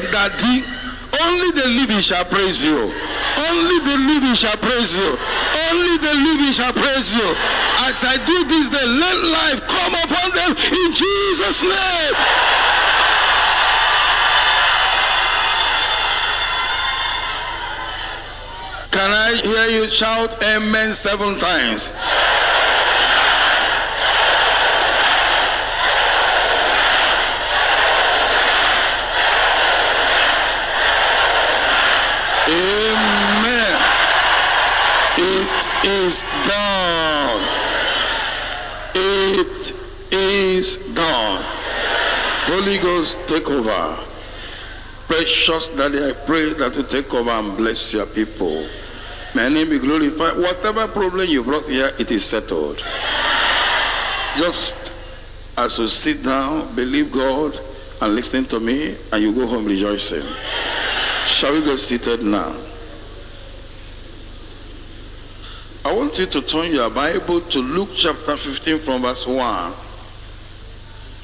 Daddy, only the living shall praise you. Only the living shall praise you. Only the living shall praise you. As I do this, then let life come upon them in Jesus' name. Can I hear you shout amen seven times? Amen. It is done. It is done. Holy Ghost, take over. Precious Daddy, I pray that you take over and bless your people. May name be glorified. Whatever problem you brought here, it is settled. Just as you sit down, believe God and listen to me, and you go home rejoicing. Shall we get seated now? I want you to turn your Bible to Luke chapter 15 from verse 1.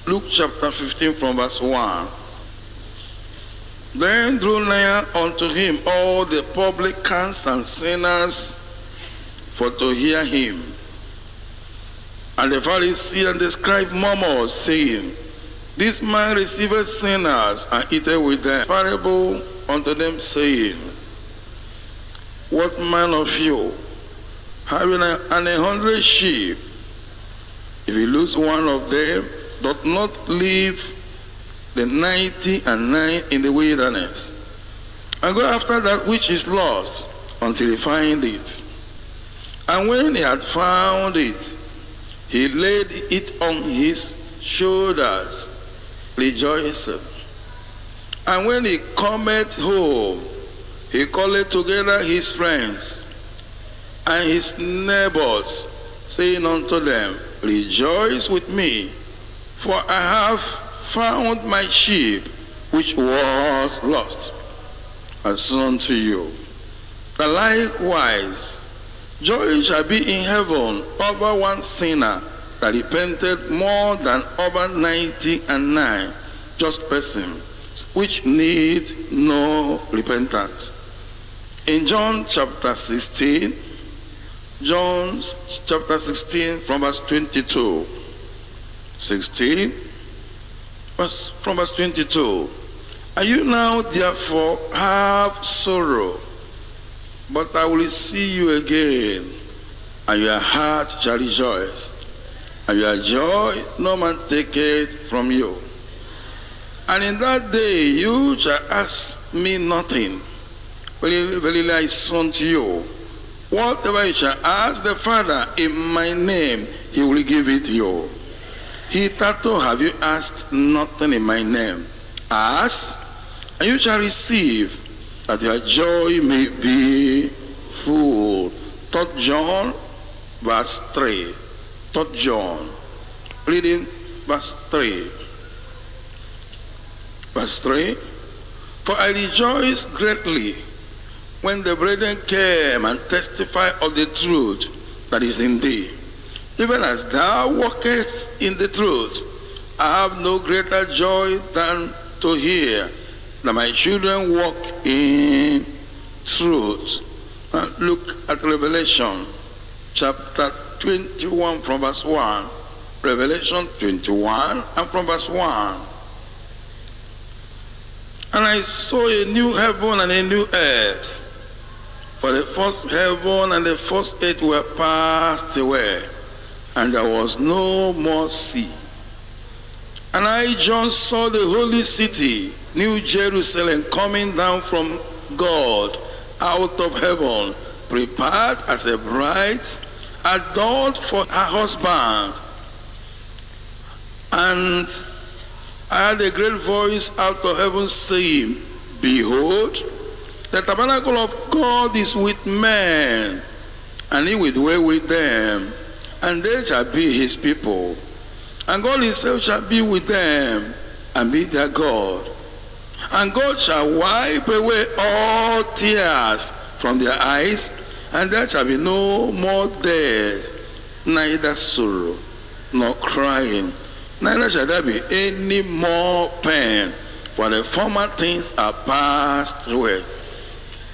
Luke chapter 15 from verse 1. Then drew nigh unto him all the publicans and sinners for to hear him. And the Pharisee and the scribe murmured, saying, This man receiveth sinners and eateth with them. Parable unto them, saying, What man of you, having a, an a hundred sheep, if he lose one of them, doth not leave the ninety and nine in the wilderness, and go after that which is lost until he find it. And when he had found it, he laid it on his shoulders, rejoicing. And when he cometh home, he calleth together his friends and his neighbors, saying unto them, Rejoice with me, for I have found my sheep which was lost. And so unto you. But likewise, joy shall be in heaven over one sinner that repented more than over ninety and nine just person which need no repentance. In John chapter 16, John chapter 16 from verse 22. 16 verse, from verse 22. Are you now therefore have sorrow, but I will see you again, and your heart shall rejoice, and your joy no man take it from you. And in that day you shall ask me nothing. Verily, verily I say unto you, whatever you shall ask the Father in my name, he will give it you. He Hitherto have you asked nothing in my name. Ask, and you shall receive, that your joy may be full. 3 John, verse 3. 3 John, reading verse 3. Verse 3. For I rejoice greatly when the brethren came and testified of the truth that is in thee. Even as thou walkest in the truth, I have no greater joy than to hear that my children walk in truth. And look at Revelation chapter 21 from verse 1. Revelation 21 and from verse 1. And I saw a new heaven and a new earth. For the first heaven and the first earth were passed away, and there was no more sea. And I, John, saw the holy city, New Jerusalem, coming down from God out of heaven, prepared as a bride, adorned for her husband. And I heard a great voice out of heaven saying, Behold, the tabernacle of God is with men, and he will dwell with them, and they shall be his people. And God himself shall be with them, and be their God. And God shall wipe away all tears from their eyes, and there shall be no more death, neither sorrow, nor crying, neither shall there be any more pain, for the former things are passed away.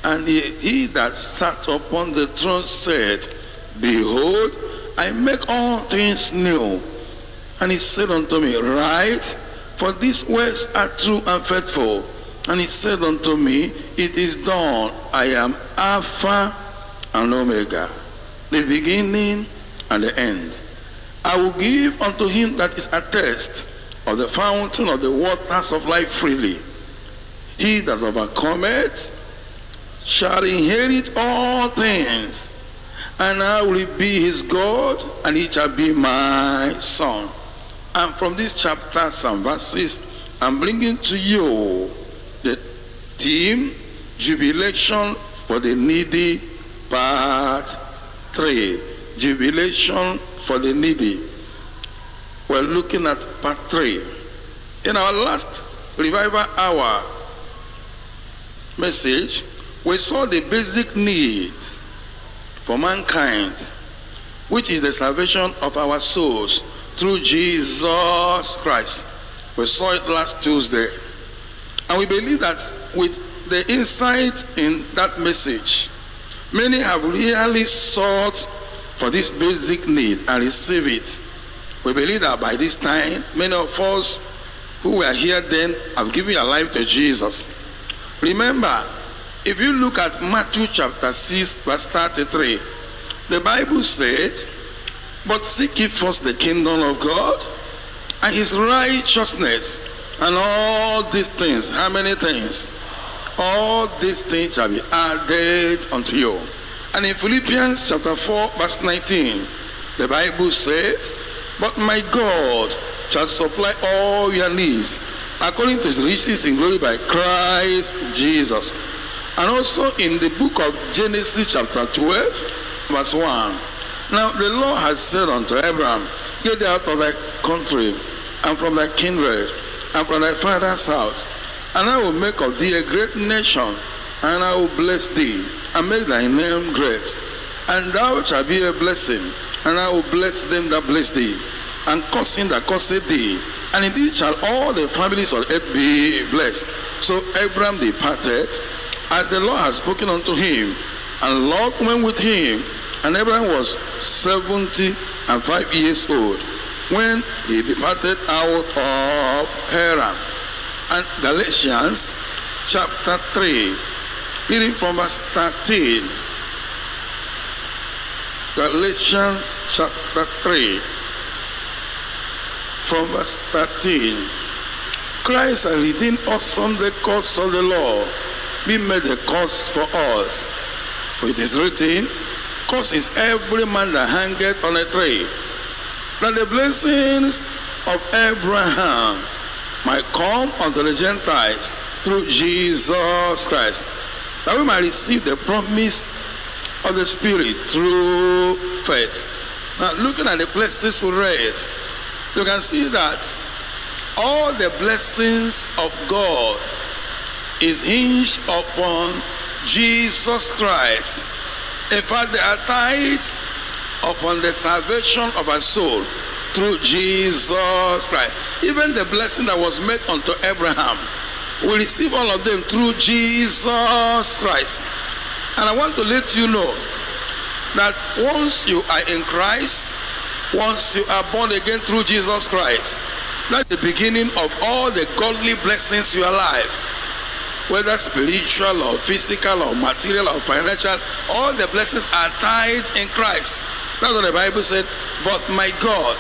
And he, he that sat upon the throne said, Behold, I make all things new. And he said unto me, Write, for these words are true and faithful. And he said unto me, It is done. I am Alpha and Omega, the beginning and the end. I will give unto him that is athirst of the fountain of the waters of life freely. He that overcometh shall inherit all things, and I will be his God, and he shall be my son. And from this chapter, some verses, I'm bringing to you the theme, Jubilation for the Needy, part 3. Jubilation for the Needy. We're looking at part 3. In our last revival hour message, we saw the basic needs for mankind, which is the salvation of our souls through Jesus Christ. We saw it last Tuesday. And we believe that with the insight in that message, many have really sought for this basic need and receive it. We believe that by this time, many of us who were here then have given your life to Jesus. Remember, if you look at Matthew chapter 6, verse 33, the Bible said, But seek ye first the kingdom of God and his righteousness, and all these things. How many things? All these things shall be added unto you. And in Philippians chapter 4, verse 19, the Bible said, But my God shall supply all your needs according to his riches in glory by Christ Jesus. And also in the book of Genesis chapter 12, verse 1. Now the Lord has said unto Abraham, Get thee out of thy country, and from thy kindred, and from thy father's house, and I will make of thee a great nation, and I will bless thee, and make thy name great. And thou shalt be a blessing, and I will bless them that bless thee, and curse him that curseth thee. And indeed shall all the families of earth be blessed. So Abraham departed, as the Lord had spoken unto him, and Lot went with him, and Abraham was seventy and five years old when he departed out of Haran. And Galatians chapter 3, reading from verse 13. Galatians chapter 3, from verse 13. Christ has redeemed us from the curse of the law, be made a curse for us. For it is written, Curse is every man that hangeth on a tree, that the blessings of Abraham might come unto the Gentiles through Jesus Christ, that we might receive the promise of the Spirit through faith. Now, looking at the places we read, you can see that all the blessings of God is hinged upon Jesus Christ. In fact, they are tied upon the salvation of our soul through Jesus Christ. Even the blessing that was made unto Abraham, we receive all of them through Jesus Christ. And I want to let you know that once you are in Christ, once you are born again through Jesus Christ, that's the beginning of all the godly blessings in your life. Whether spiritual or physical or material or financial, all the blessings are tied in Christ. That's what the Bible said. But my God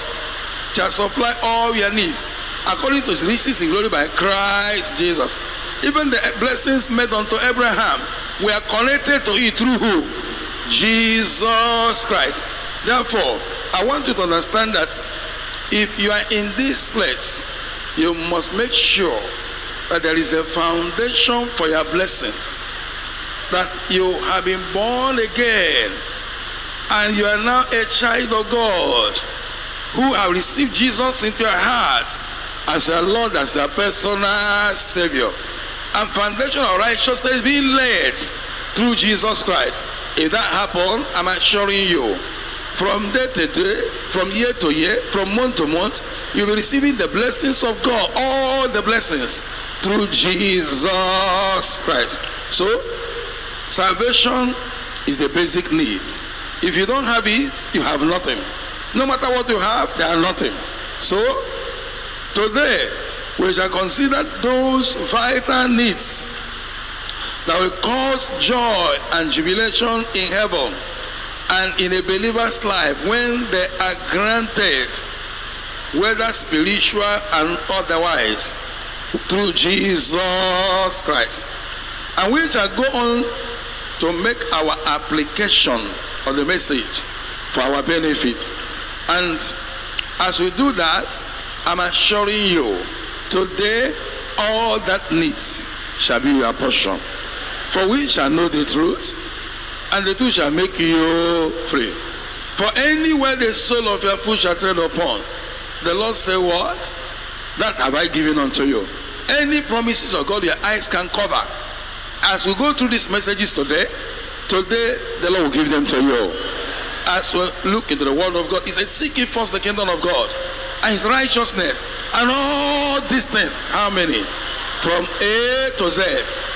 shall supply all your needs according to his riches in glory by Christ Jesus. Even the blessings made unto Abraham were connected to it through who? Jesus Christ. Therefore, I want you to understand that if you are in this place, you must make sure that there is a foundation for your blessings. That you have been born again and you are now a child of God who have received Jesus into your heart as your Lord, as your personal Savior. And foundation of righteousness being laid through Jesus Christ. If that happen, I'm assuring you, from day to day, from year to year, from month to month, you'll be receiving the blessings of God, all the blessings. Through Jesus Christ. So, salvation is the basic needs. If you don't have it, you have nothing. No matter what you have, they are nothing. So, today, we shall consider those vital needs that will cause joy and jubilation in heaven and in a believer's life when they are granted, whether spiritual and otherwise, through Jesus Christ. And we shall go on to make our application of the message for our benefit. And as we do that, I'm assuring you, today all that needs shall be your portion. For we shall know the truth, and the truth shall make you free. For anywhere the sole of your foot shall tread upon, the Lord say, What? That have I given unto you. Any promises of God your eyes can cover. As we go through these messages today, today the Lord will give them to you. As we look into the word of God, He says, Seek ye first the kingdom of God and his righteousness, and all these things, how many? From A to Z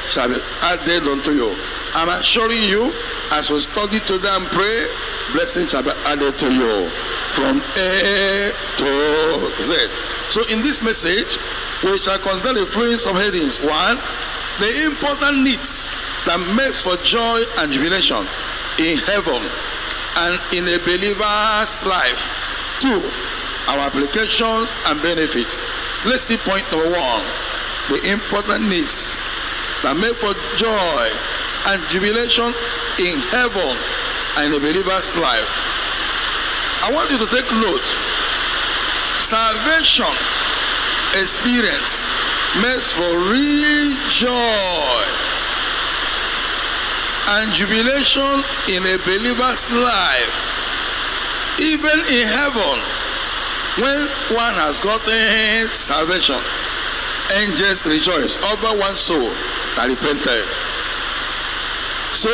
shall be added unto you. I'm assuring you, as we study today and pray, blessings shall be added to you from A to Z. So in this message, we shall consider the fluence of headings. One, the important needs that makes for joy and jubilation in heaven and in a believer's life. Two, our applications and benefits. Let's see point number one. The important needs that make for joy and jubilation in heaven and a believer's life. I want you to take note. Salvation experience makes for real joy and jubilation in a believer's life. Even in heaven, when one has gotten salvation, angels rejoice over one soul that repented. So,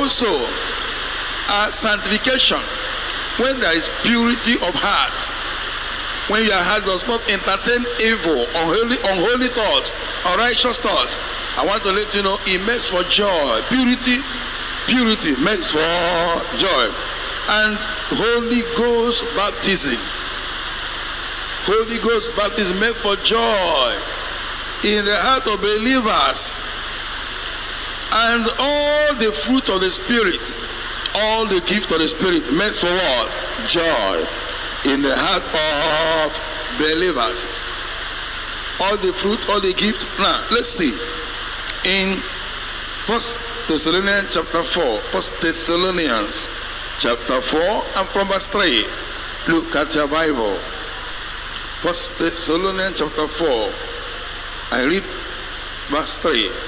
also, uh, sanctification, when there is purity of heart, when your heart does not entertain evil, unholy, unholy thoughts, unrighteous thoughts, I want to let you know it makes for joy. Purity, purity makes for joy. And Holy Ghost baptism. Holy Ghost baptism makes for joy in the heart of believers. And all the fruit of the Spirit, all the gift of the Spirit makes for what? Joy in the heart of believers. All the fruit, all the gift. Now, let's see. In First Thessalonians chapter 4, First Thessalonians chapter 4 and from verse 3. Look at your Bible. First Thessalonians chapter 4. I read verse 3.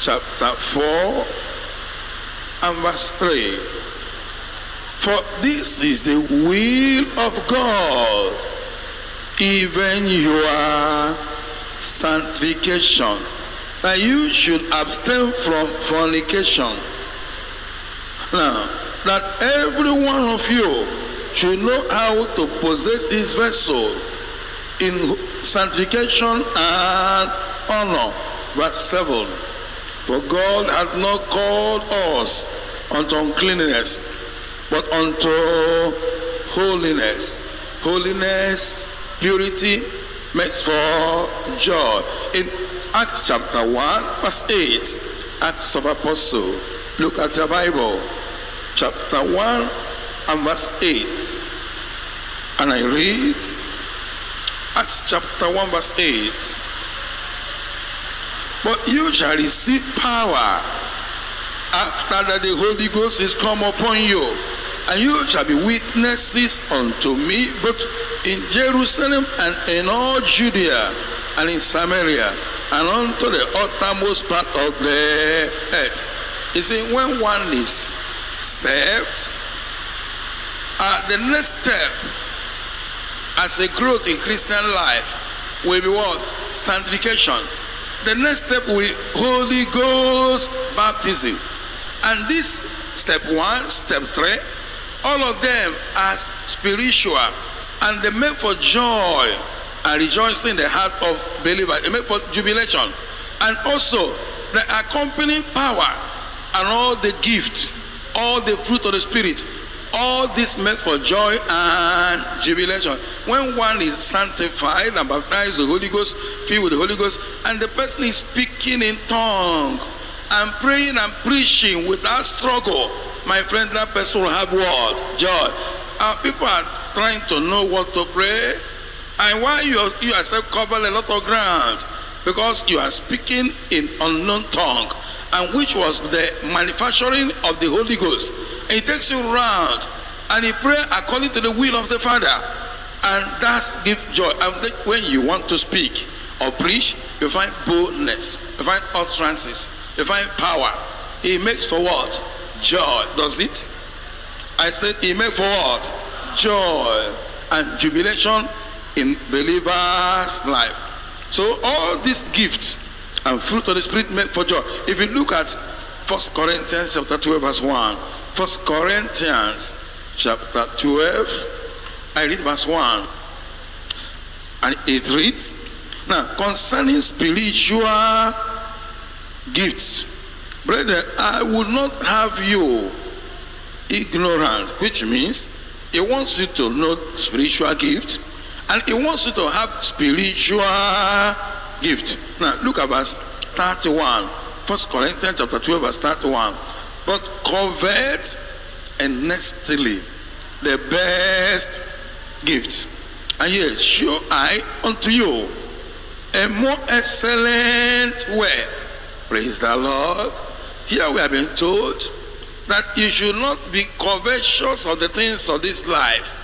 Chapter 4 and verse 3. For this is the will of God, even your sanctification, that you should abstain from fornication. Now, that every one of you should know how to possess his vessel in sanctification and honor. Verse 7. For God hath not called us unto uncleanness, but unto holiness. Holiness, purity makes for joy. In Acts chapter 1, verse 8, Acts of Apostle. Look at your Bible. Chapter 1 and verse 8. And I read Acts chapter 1, verse 8. But you shall receive power after that the Holy Ghost is come upon you, and you shall be witnesses unto me both in Jerusalem and in all Judea and in Samaria and unto the uttermost part of the earth. You see, when one is saved, uh, the next step as a growth in Christian life will be what? Sanctification. The next step will be Holy Ghost baptism. And this step one, step three, all of them are spiritual and they make for joy and rejoicing in the heart of believers. It makes for jubilation. And also the accompanying power and all the gift, all the fruit of the spirit, all this makes for joy and jubilation. When one is sanctified and baptized the Holy Ghost, filled with the Holy Ghost, and the person is speaking in tongue and praying and preaching without struggle, my friend, that person will have what? Joy. Our people are trying to know what to pray. And why you, you yourself cover a lot of ground? Because you are speaking in unknown tongue, and which was the manufacturing of the Holy Ghost. And it takes you around, and you pray according to the will of the Father. And that's give joy. And when you want to speak or preach, you find boldness, you find utterances, you find power. It makes for what? Joy. Does it? I said it makes for what? Joy and jubilation in believers' life. So all these gifts and fruit of the Spirit for joy. If you look at First Corinthians chapter 12 verse 1. First Corinthians chapter 12, I read verse 1. And it reads, Now concerning spiritual gifts, brethren, I would not have you ignorant, which means he wants you to know spiritual gifts and he wants you to have spiritual gift. Now look at verse 31. First Corinthians chapter 12, verse 31. But covet earnestly the best gift. And yet show I unto you a more excellent way. Praise the Lord. Here we have been told that you should not be covetous of the things of this life.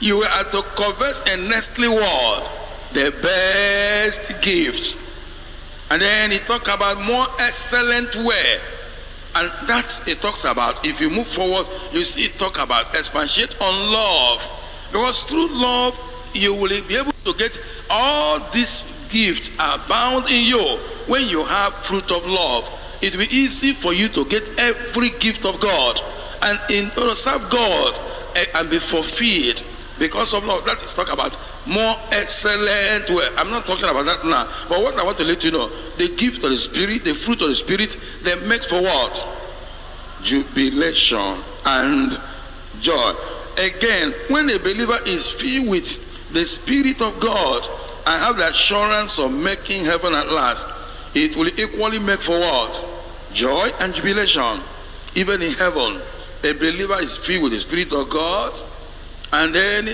You are to covet earnestly what? The best gift. And then he talk about more excellent way. And that it talks about, if you move forward, you see it talk about expatiate on love. Because through love, you will be able to get all these gifts are bound in you when you have fruit of love. It will be easy for you to get every gift of God and in order to serve God and be fulfilled because of love. That is talk about more excellent way. I'm not talking about that now. But what I want to let you know, the gift of the Spirit, the fruit of the Spirit, they make for what? Jubilation and joy. Again, when a believer is filled with the Spirit of God and have the assurance of making heaven at last, it will equally make for what? Joy and jubilation. Even in heaven, a believer is filled with the Spirit of God, and then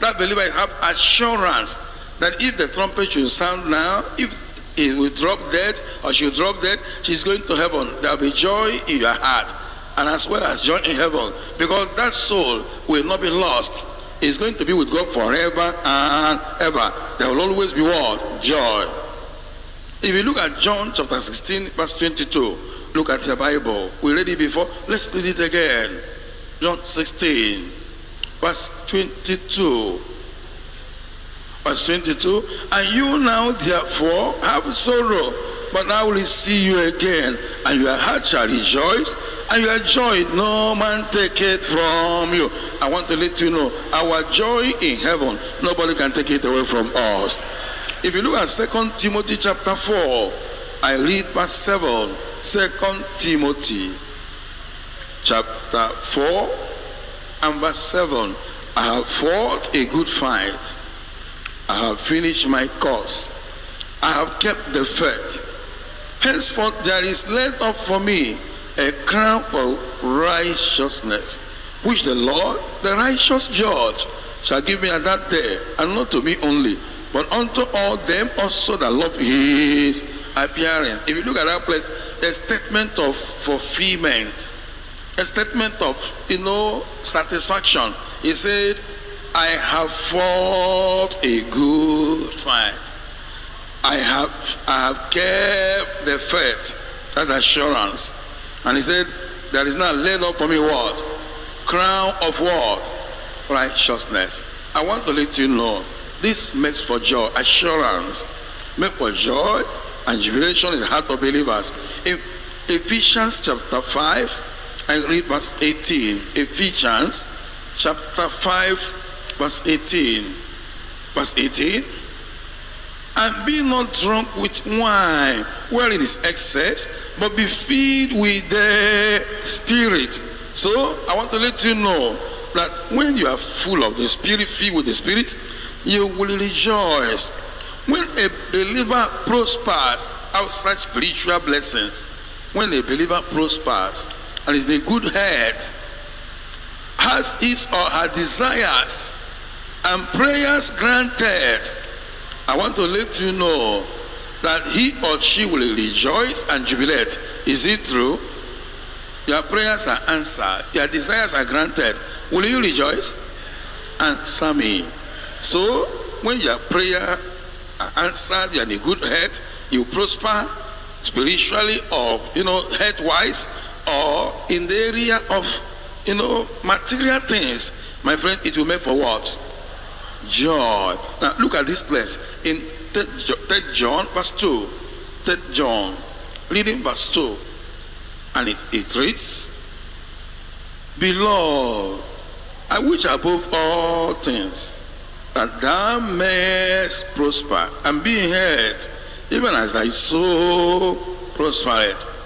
that believer have assurance that if the trumpet should sound now, if it will drop dead or she will drop dead, she's going to heaven. There will be joy in your heart and as well as joy in heaven because that soul will not be lost. It's going to be with God forever and ever. There will always be what? Joy. If you look at John chapter 16 verse 22, look at the Bible. We read it before. Let's read it again. John 16 verse 22 verse 22 and you now therefore have sorrow but I will see you again and your heart shall rejoice and your joy no man take it from you. I want to let you know our joy in heaven nobody can take it away from us. If you look at second Timothy chapter 4 I read verse 7 second Timothy chapter 4 and verse 7 I have fought a good fight. I have finished my course. I have kept the faith. Henceforth there is laid up for me a crown of righteousness, which the Lord, the righteous judge, shall give me at that day, and not to me only, but unto all them also that love his appearing. If you look at that place, the statement of fulfillment a statement of, you know, satisfaction. He said, I have fought a good fight. I have, I have kept the faith. That's assurance. And he said, there is not laid up for me what? Crown of what? Righteousness. I want to let you know, this makes for joy, assurance, make for joy and jubilation in the heart of believers. In Ephesians chapter 5, I read verse 18. Ephesians chapter 5, verse 18. Verse 18. And be not drunk with wine, wherein is excess, but be filled with the Spirit. So I want to let you know that when you are full of the Spirit, filled with the Spirit, you will rejoice. When a believer prospers outside spiritual blessings, when a believer prospers and is in good health, has his or her desires and prayers granted, I want to let you know that he or she will rejoice and jubilate. Is it true? Your prayers are answered, your desires are granted. Will you rejoice? Answer me. So, when your prayer are answered, you're in good health, you prosper spiritually or, you know, health wise, or in the area of, you know, material things, my friend, it will make for what? Joy. Now, look at this place in 3rd John, verse 2. 3rd John, reading verse 2. And it, it reads, Beloved, I wish above all things that thou mayest prosper and be in health, even as thy soul prospereth.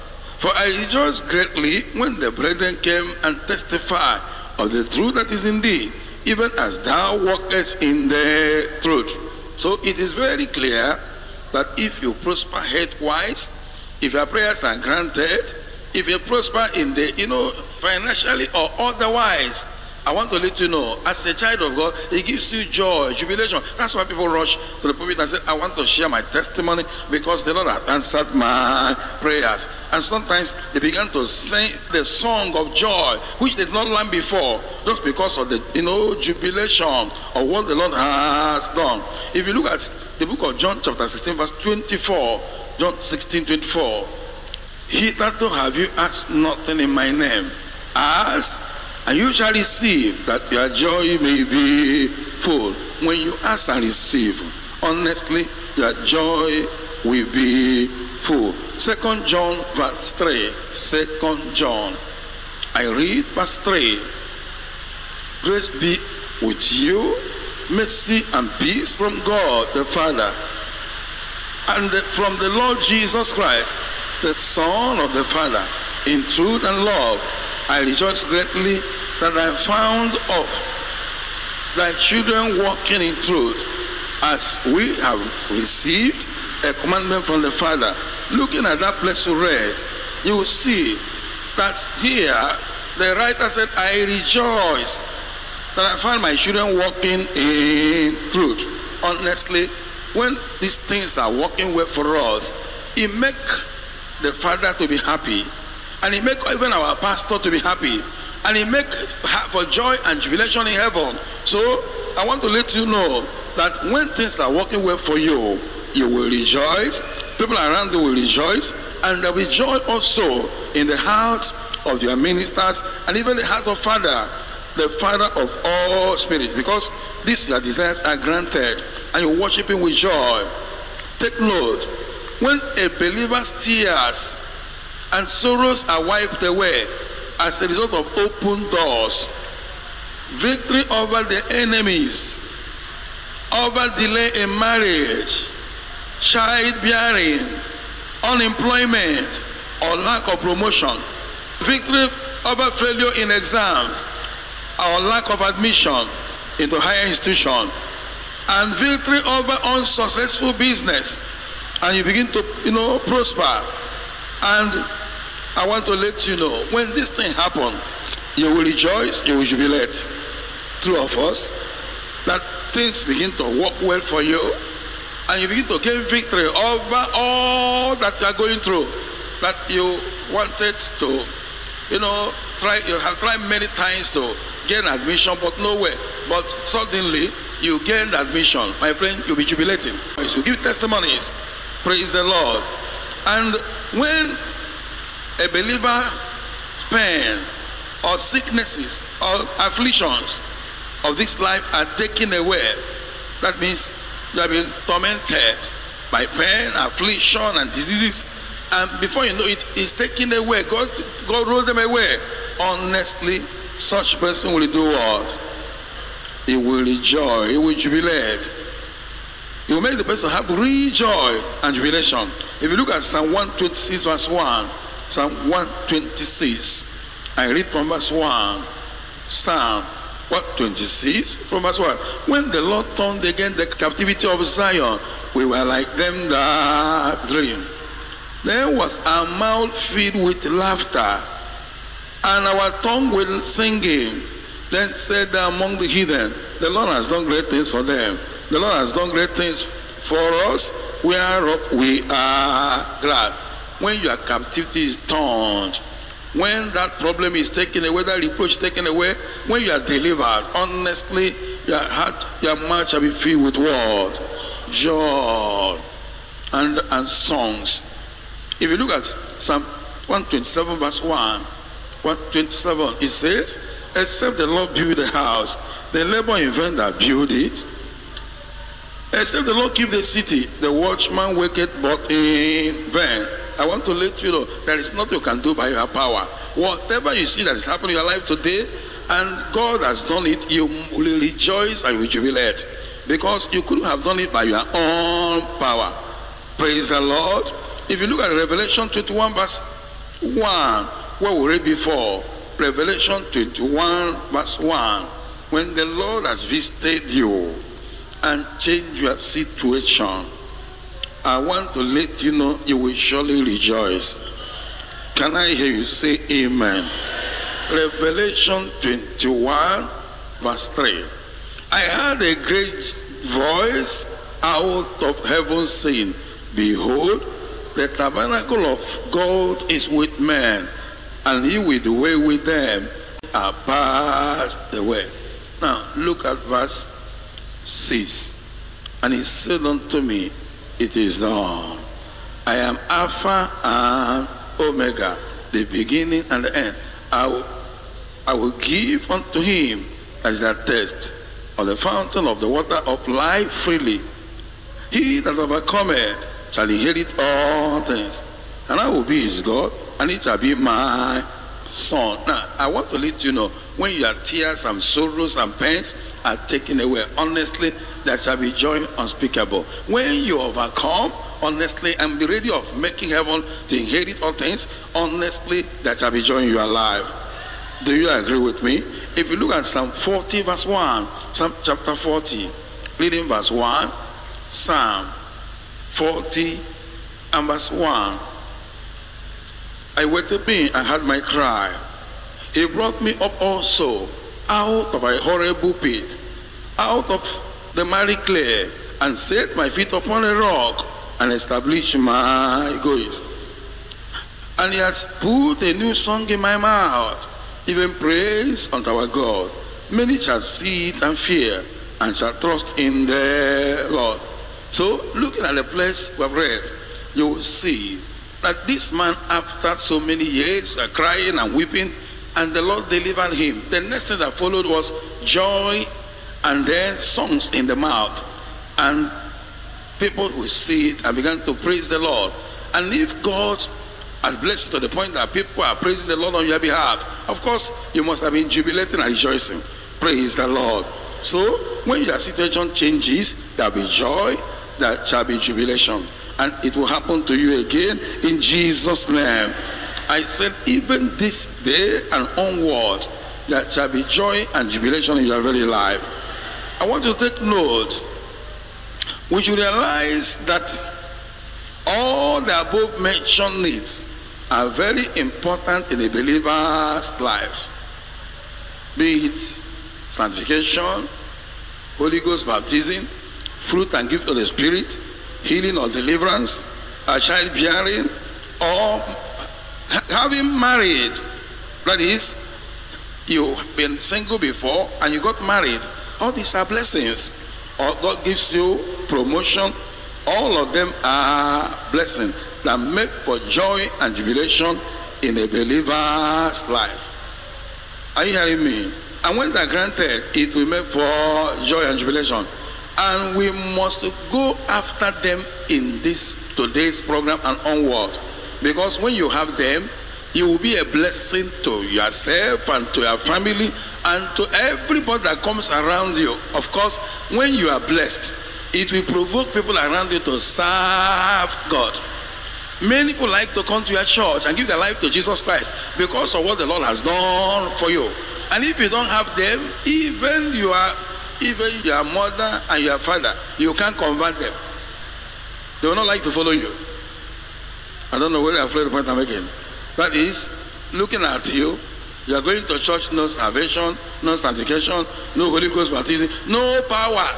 For I rejoice greatly when the brethren came and testified of the truth that is in thee, even as thou walkest in the truth. So it is very clear that if you prosper health-wise, if your prayers are granted, if you prosper in the, you know, financially or otherwise, I want to let you know, as a child of God, it gives you joy, jubilation. That's why people rush to the pulpit and say, I want to share my testimony because the Lord has answered my prayers. And sometimes they begin to sing the song of joy, which they did not learn before, just because of the, you know, jubilation of what the Lord has done. If you look at the book of John chapter 16, verse 24, John 16, 24, Hitherto have you asked nothing in my name. Ask and you shall receive that your joy may be full. When you ask and receive, honestly, your joy will be full. Second John verse 3. Second John. I read verse 3. Grace be with you, mercy and peace from God the Father, and the, from the Lord Jesus Christ, the Son of the Father, in truth and love I rejoice greatly that I found of thy children walking in truth, as we have received a commandment from the Father. Looking at that place we read, you will see that here the writer said, I rejoice that I find my children walking in truth. Honestly, when these things are working well for us, it make the Father to be happy and it make even our pastor to be happy. And it make for joy and jubilation in heaven. So i want to let you know that when things are working well for you you will rejoice. People around you will rejoice. And there will be joy also in the heart of your ministers and even the heart of father the father of all spirits. Because these your desires are granted and you worship him with joy. Take note. When a believer's tears and sorrows are wiped away as a result of open doors. Victory over the enemies, over delay in marriage, childbearing, unemployment, or lack of promotion. Victory over failure in exams, or lack of admission into higher institution. And victory over unsuccessful business. And you begin to, you know, prosper. And I want to let you know when this thing happen, you will rejoice, you will jubilate. Two of us, that things begin to work well for you, and you begin to gain victory over all that you are going through. That you wanted to, you know, try. You have tried many times to gain admission, but nowhere. But suddenly you gain admission, my friend. You'll be jubilating. You give testimonies. Praise the Lord. And when a believer pain or sicknesses or afflictions of this life are taken away. That means you have been tormented by pain, affliction, and diseases. And before you know it, it's taken away. God, God rolled them away. Honestly, such person will do what? He will rejoice. He will jubilate. It will make the person have real joy and jubilation. If you look at Psalm 126, verse 1, Psalm 126, I read from verse 1. Psalm 126, from verse 1. When the Lord turned again the captivity of Zion, we were like them that dream. Then was our mouth filled with laughter, and our tongue with singing. Then said among the heathen, The Lord has done great things for them. The Lord has done great things for us, whereof we are glad. When your captivity is turned, when that problem is taken away, that reproach taken away, when you are delivered, honestly, your heart, your mouth shall be filled with what? Joy and, and songs. If you look at Psalm 127, verse 1, 127, it says, Except the Lord build the house, the labor in vain that build it. Except the Lord keep the city, the watchman waketh but in vain. I want to let you know there is nothing you can do by your power. Whatever you see that is happening in your life today, and God has done it, you will rejoice and you will jubilate. Because you couldn't have done it by your own power. Praise the Lord. If you look at Revelation 21, verse 1, where we read before, Revelation 21, verse 1, when the Lord has visited you and changed your situation, I want to let you know you will surely rejoice. Can I hear you say amen? Revelation 21, verse 3. I heard a great voice out of heaven saying, Behold, the tabernacle of God is with men, and he will dwell with them are passed away. Now look at verse 6. And he said unto me, It is done. I am Alpha and Omega, the beginning and the end. I will, I will give unto him as that test of the fountain of the water of life freely. He that overcometh shall inherit all things, and I will be his God, and he shall be my son. Now, I want to let you know when your tears and sorrows and pains are taken away, honestly, there shall be joy unspeakable. When you overcome, honestly, and be ready of making heaven to inherit all things, honestly, there shall be joy in your life. Do you agree with me? If you look at Psalm 40, verse 1, Psalm chapter 40, reading verse 1, Psalm 40 and verse 1. I waited me and had my cry. He brought me up also out of a horrible pit, out of the miry clay, and set my feet upon a rock and establish my goings. And he has put a new song in my mouth, even praise unto our God. Many shall see it and fear, and shall trust in the Lord. So, looking at the place we have read, you will see that this man, after so many years uh, crying and weeping, and the Lord delivered him. The next thing that followed was joy and then songs in the mouth. And people will see it and begin to praise the Lord. And if God has blessed you to the point that people are praising the Lord on your behalf, of course, you must have been jubilating and rejoicing. Praise the Lord. So, when your situation changes, there will be joy, there shall be jubilation. And it will happen to you again in Jesus' name. I said, even this day and onward, there shall be joy and jubilation in your very life. I want you to take note. We should realize that all the above mentioned needs are very important in a believer's life. Be it sanctification, Holy Ghost baptism, fruit and gift of the Spirit, healing or deliverance, a child bearing, or having married. That is, you've been single before and you got married. All these are blessings. Or God gives you promotion. All of them are blessings that make for joy and jubilation in a believer's life. Are you hearing me? And when they're granted, it will make for joy and jubilation. And we must go after them in this today's program and onward. Because when you have them, you will be a blessing to yourself and to your family and to everybody that comes around you. Of course, when you are blessed, It will provoke people around you to serve God. Many people like to come to your church and give their life to Jesus Christ because of what the Lord has done for you. And if you don't have them, even your even your mother and your father, you can't convert them. They will not like to follow you. I don't know where I'm afraid the point I'm making. That is, looking at you, you are going to church, no salvation, no sanctification, no Holy Ghost baptism, no power.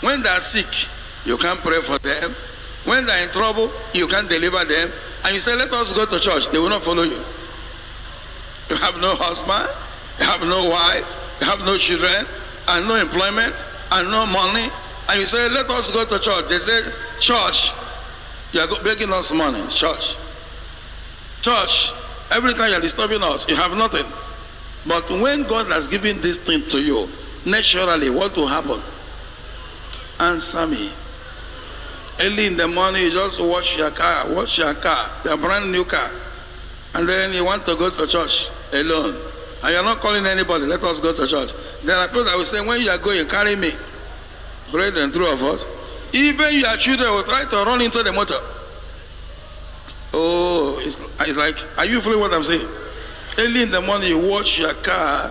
When they are sick, you can't pray for them. When they are in trouble, you can't deliver them. And you say, let us go to church. They will not follow you. You have no husband, you have no wife, you have no children, and no employment, and no money. And you say, let us go to church. They say, church, you are begging us money. Church. Church, every time you are disturbing us, you have nothing. But when God has given this thing to you, naturally, what will happen? Answer me. Early in the morning, you just wash your car, wash your car, your brand new car. And then you want to go to church alone. And you're not calling anybody, let us go to church. There are people that will say, when you are going, carry me. Brethren, through of us. Even your children will try to run into the motor. Oh, it's, it's like, are you following what I'm saying? Early in the morning, you wash your car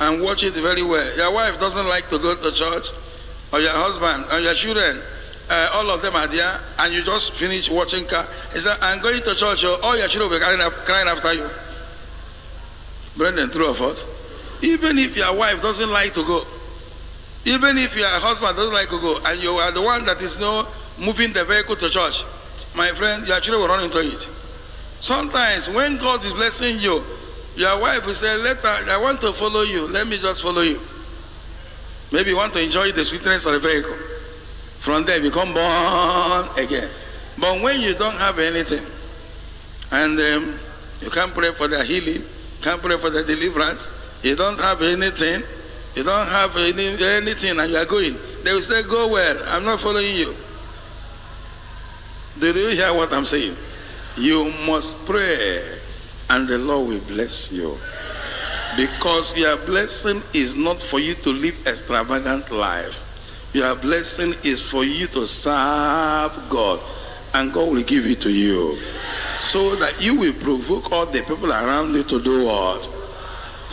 and watch it very well. Your wife doesn't like to go to church, or your husband, or your children. Uh, all of them are there, and you just finish watching car. He said, I'm going to church, oh, all your children will be crying, after you. Brethren, true of us. Even if your wife doesn't like to go, even if your husband doesn't like to go, and you are the one that is no moving the vehicle to church, my friend, your children will run into it. Sometimes when God is blessing you, your wife will say, Later, I want to follow you. Let me just follow you. Maybe you want to enjoy the sweetness of the vehicle. From there, become born again. But when you don't have anything, and um, you can't pray for their healing, can't pray for their deliverance, you don't have anything, you don't have any, anything, and you are going, they will say, Go well, I'm not following you. Did you hear what I'm saying? You must pray, and the Lord will bless you. Because your blessing is not for you to live extravagant life. Your blessing is for you to serve God, and God will give it to you. So that you will provoke all the people around you to do what?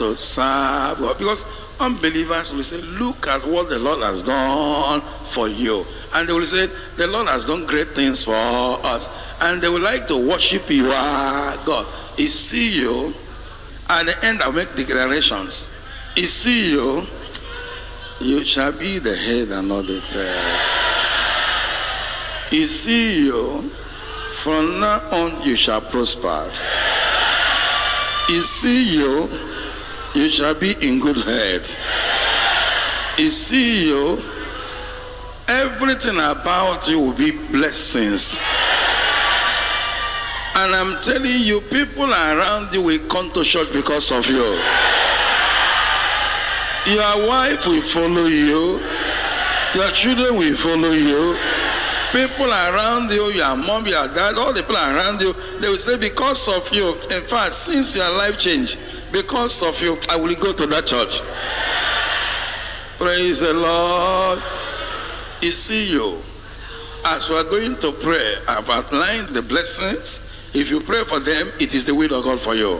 To serve God. Because unbelievers will say, Look at what the Lord has done for you. And they will say, The Lord has done great things for us. And they will like to worship you, ah, God. He see you. At the end, I make declarations. He see you. You shall be the head and not the tail. He see you. From now on, you shall prosper. He see you. You shall be in good health. He see you. Everything about you will be blessings. And I'm telling you, people around you will come to church because of you. Your wife will follow you. Your children will follow you. People around you, your mom, your dad, all the people around you, they will say, because of you. In fact, since your life changed, because of you, I will go to that church. Praise the Lord. You see you. As we are going to pray, I've outlined the blessings. If you pray for them, it is the will of God for you.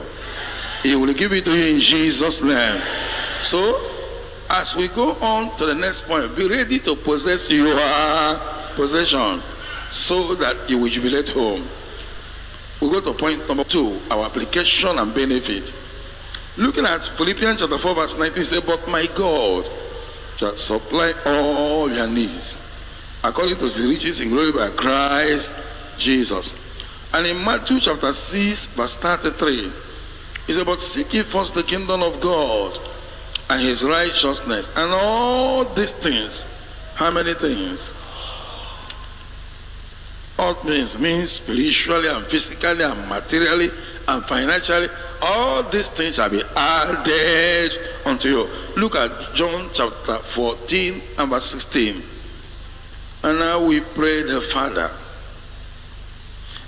He will give it to you in Jesus' name. So, as we go on to the next point, be ready to possess your possession so that you will jubilate home. We go to point number two, our application and benefit. Looking at Philippians chapter 4, verse 19, say, But my God shall supply all your needs according to the riches in glory by Christ Jesus. And in Matthew chapter 6, verse 33, it's about seeking first the kingdom of God and his righteousness and all these things. How many things? All things means spiritually and physically and materially and financially. All these things shall be added unto you. Look at John chapter 14 and verse 16. And now we pray the Father,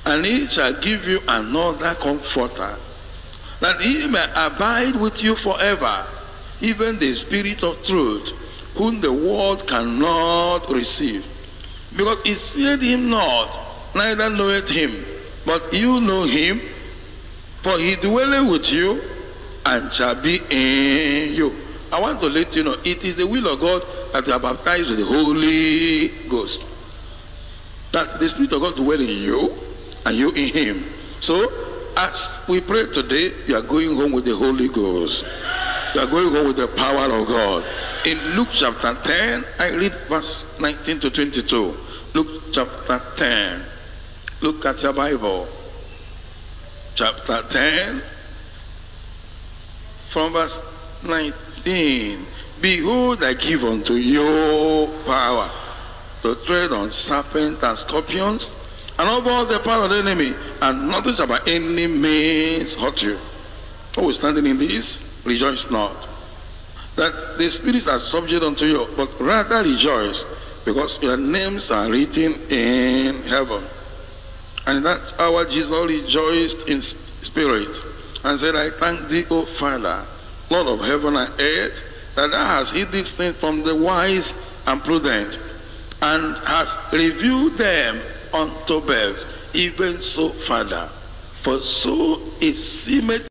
and he shall give you another comforter, that he may abide with you forever, even the Spirit of truth, whom the world cannot receive, Because he seeth him not, neither knoweth him. But you know him, for he dwelleth with you and shall be in you. I want to let you know it is the will of God that you are baptized with the Holy Ghost. That the Spirit of God dwell in you and you in him. So as we pray today, you are going home with the Holy Ghost. You are going home with the power of God. In Luke chapter 10, I read verse 19 to 22. Luke chapter 10. Look at your Bible. Chapter 10, from verse 19. Behold, I give unto you power to tread on serpents and scorpions and over all the power of the enemy, and nothing shall by any means hurt you. Oh, standing in this, rejoice not that the spirits are subject unto you, but rather rejoice because your names are written in heaven. And that hour Jesus rejoiced in spirit and said, I thank thee, O Father, Lord of heaven and earth, that thou hast hid these things from the wise and prudent, and hast revealed them unto babes. Even so, Father, for so it seemeth.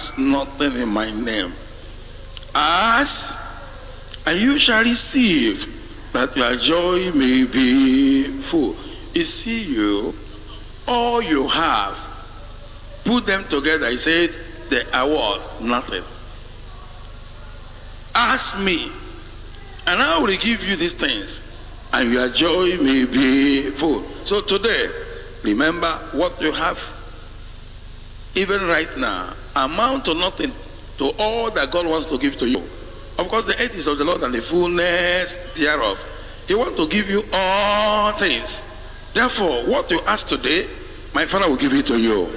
Asked nothing in my name. Ask, and you shall receive, that your joy may be full. You see you, all you have, put them together. He said, they are? Nothing. Ask me, and I will give you these things, and your joy may be full. So today, remember what you have, even right now, amount to nothing to all that God wants to give to you. Of course, the earth is of the Lord and the fullness thereof. He wants to give you all things. Therefore, what you ask today, my Father will give it to you.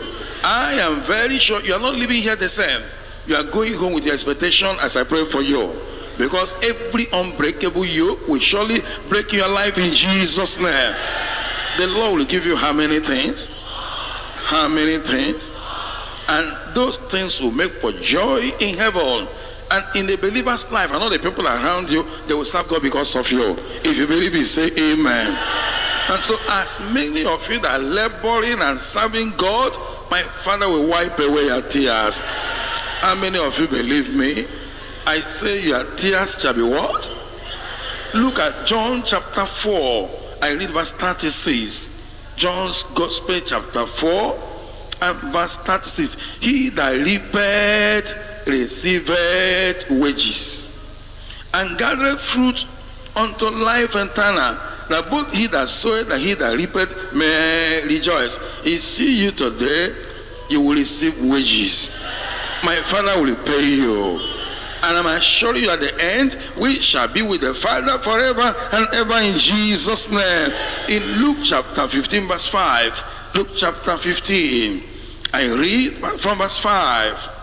I am very sure you are not living here the same. You are going home with your expectation as I pray for you. Because every unbreakable yoke will surely break your life in Jesus' name. The Lord will give you how many things? How many things? And those things will make for joy in heaven. And in the believer's life, I know the people around you, they will serve God because of you. If you believe it, say amen. And so as many of you that are laboring and serving God, my Father will wipe away your tears. How many of you believe me? I say your tears shall be what? Look at John chapter 4. I read verse 36. John's Gospel chapter 4 and verse 36. He that reapeth receiveth wages and gathereth fruit unto life and eternal. That both he that soweth and he that reapeth may rejoice. He see you today, you will receive wages. My Father will pay you. And I'm assuring you at the end, we shall be with the Father forever and ever in Jesus' name. In Luke chapter 15, verse 5, Luke chapter 15, I read from verse 5.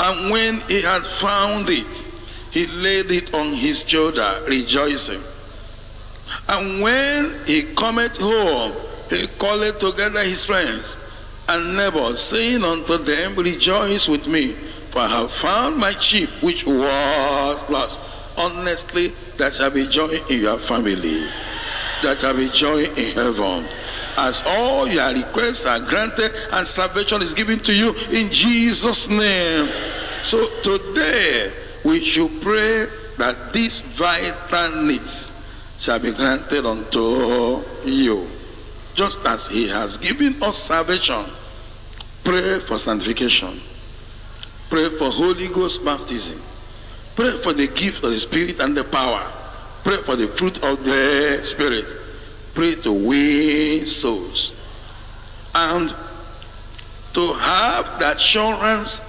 And when he had found it, he laid it on his shoulder, rejoicing. And when he cometh home, he called together his friends and neighbors, saying unto them, Rejoice with me, for I have found my sheep which was lost. Honestly, there shall be joy in your family. There shall be joy in heaven. As all your requests are granted and salvation is given to you in Jesus' name. So today we should pray that these vital needs shall be granted unto you. Just as he has given us salvation, pray for sanctification. Pray for Holy Ghost baptism. Pray for the gift of the Spirit and the power. Pray for the fruit of the Spirit. Pray to win souls. And to have the assurance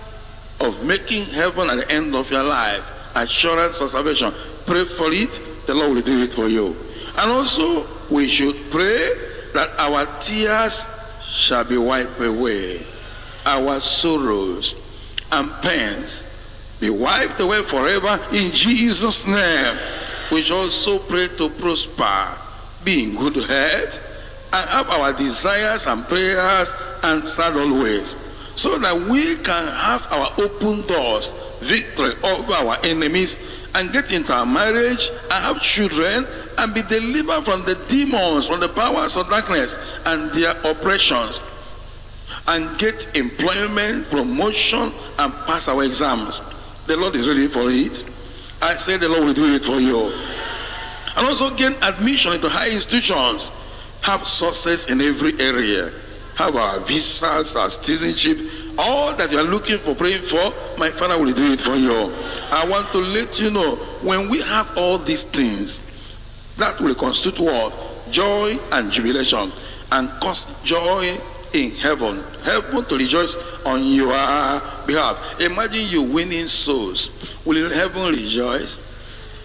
of making heaven at the end of your life, assurance of salvation. Pray for it, the Lord will do it for you. And also, we should pray that our tears shall be wiped away, our sorrows and pains be wiped away forever in Jesus' name. We should also pray to prosper, be in good health, and have our desires and prayers answered always so that we can have our open doors, victory over our enemies, and get into our marriage and have children and be delivered from the demons, from the powers of darkness and their oppressions, and get employment, promotion, and pass our exams. The Lord is ready for it. I say the Lord will do it for you. And also gain admission into high institutions, have success in every area have our visas, our citizenship, all that you are looking for, praying for, my Father will do it for you. I want to let you know, when we have all these things, that will constitute what? Joy and jubilation, and cause joy in heaven. Heaven to rejoice on your behalf. Imagine you winning souls. Will heaven rejoice?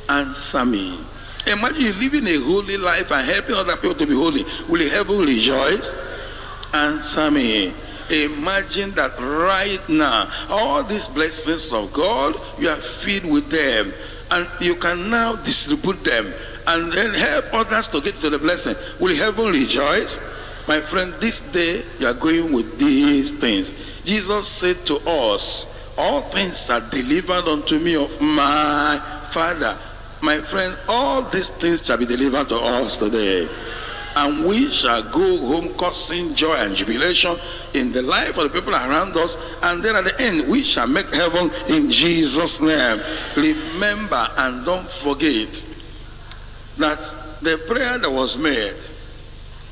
Answer me. Imagine living a holy life and helping other people to be holy. Will heaven rejoice? answer me. Imagine that right now, all these blessings of God, you are filled with them. And you can now distribute them and then help others to get to the blessing. Will heaven rejoice? My friend, this day you are going with these things. Jesus said to us, All things are delivered unto me of my Father. My friend, all these things shall be delivered to us today and we shall go home causing joy and jubilation in the life of the people around us and then at the end we shall make heaven in jesus name. Remember and don't forget that the prayer that was made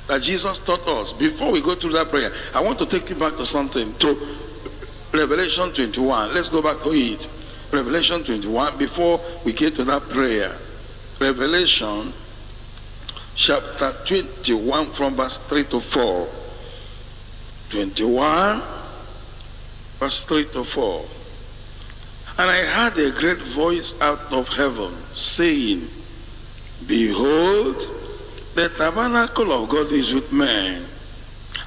that jesus taught us before we go through that prayer i want to take you back to something to revelation 21 let's go back to it revelation 21 before we get to that prayer revelation chapter 21 from verse 3 to 4. 21 verse 3 to 4. And I heard a great voice out of heaven saying, Behold, the tabernacle of God is with men,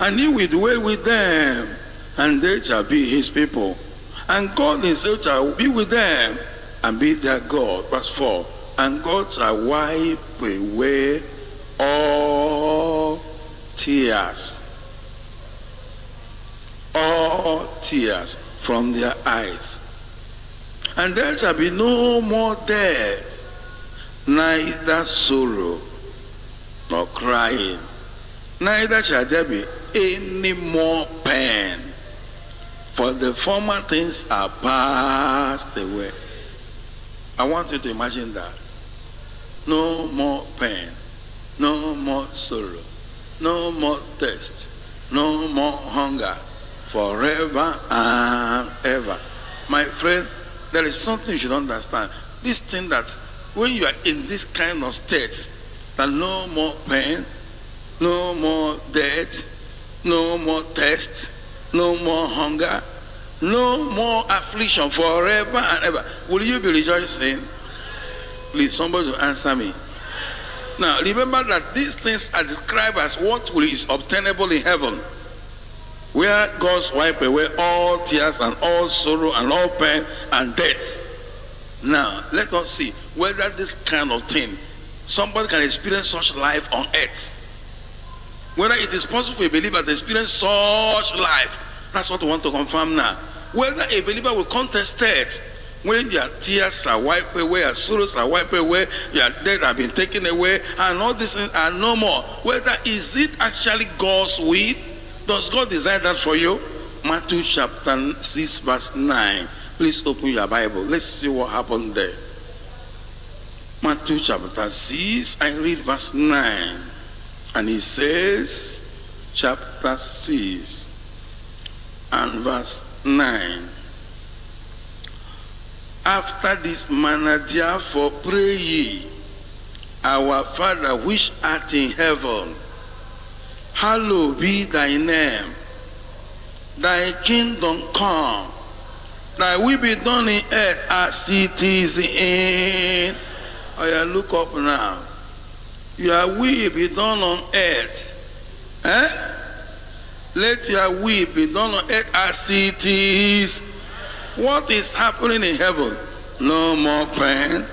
and he will dwell with them, and they shall be his people. And God himself shall be with them, and be their God. Verse 4. And God shall wipe away all tears, all tears from their eyes. And there shall be no more death, neither sorrow nor crying, neither shall there be any more pain, for the former things are passed away. I want you to imagine that. No more pain, no more sorrow, no more thirst, no more hunger, forever and ever. My friend, there is something you should understand. This thing that when you are in this kind of state, that no more pain, no more death, no more thirst, no more hunger, no more affliction forever and ever. Will you be rejoicing? Please, somebody to answer me. Now, remember that these things are described as what is obtainable in heaven. where God's wipe away all tears and all sorrow and all pain and death. Now, let us see whether this kind of thing, somebody can experience such life on earth. Whether it is possible for a believer to experience such life. That's what we want to confirm now. Whether a believer will contest it when your tears are wiped away, your sorrows are wiped away, your debt have been taken away, and all these things are no more. Whether is it actually God's will? Does God desire that for you? Matthew chapter 6, verse 9. Please open your Bible. Let's see what happened there. Matthew chapter 6, I read verse 9. And he says, chapter 6 and verse 9. After this manner, therefore, pray ye, Our Father which art in heaven, hallowed be thy name. Thy kingdom come, thy will be done in earth as it is in. Oh, yeah, look up now. Your will be done on earth. Eh? Let your will be done on earth as it is. What is happening in heaven? No more pain,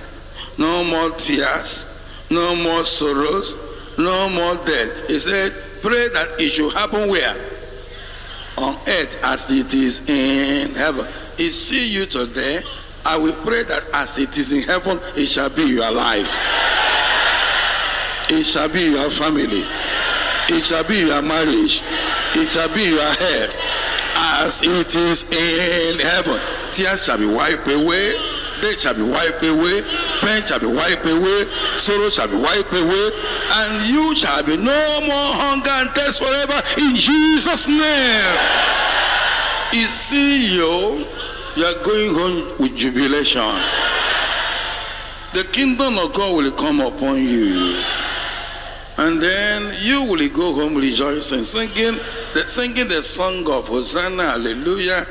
no more tears, no more sorrows, no more death. He said, pray that it should happen where? On earth as it is in heaven. He see you today. I will pray that as it is in heaven, it shall be your life. It shall be your family. It shall be your marriage. It shall be your head. As it is in heaven. Tears shall be wiped away. Death shall be wiped away. Pain shall be wiped away. Sorrow shall be wiped away. And you shall be no more hunger and thirst forever in Jesus' name. You see you, you are going home with jubilation. The kingdom of God will come upon you. And then you will go home rejoicing, singing the, singing the song of Hosanna, Hallelujah.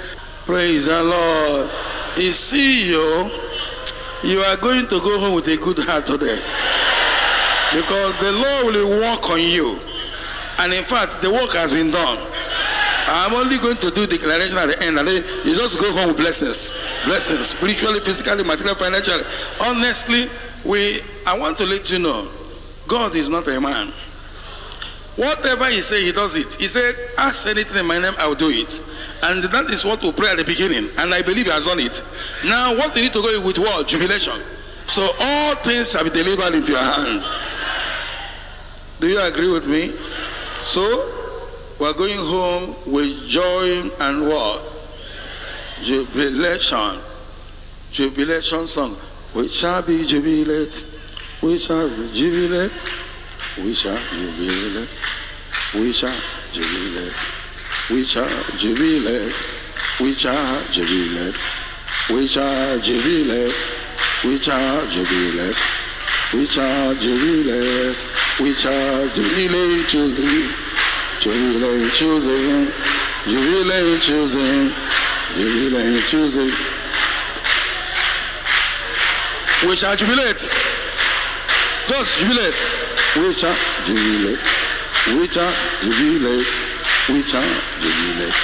Praise the Lord. You see you, you are going to go home with a good heart today. Because the Lord will work on you. And in fact, the work has been done. I'm only going to do declaration at the end, and then you just go home with blessings, blessings, spiritually, physically, materially, financially. Honestly, we I want to let you know, God is not a man. Whatever He say, He does it. He said, "Ask anything in my name, I will do it," and that is what we pray at the beginning, and I believe He has done it. Now, what do you need to go with what jubilation. So all things shall be delivered into your hands. Do you agree with me? So we're going home with joy and what? Jubilation. Jubilation song. We shall be jubilate. We shall jubilate. We shall jubilate. We shall jubilate. We shall jubilate. We shall jubilate. We shall jubilate. We shall jubilate. We shall jubilate. We shall jubilate choosing. Jubilate choosing. Jubilate choosing. Jubilate choosing. We shall jubilate. Just jubilate. Shall jubilate. Shall jubilate. Shall jubilate.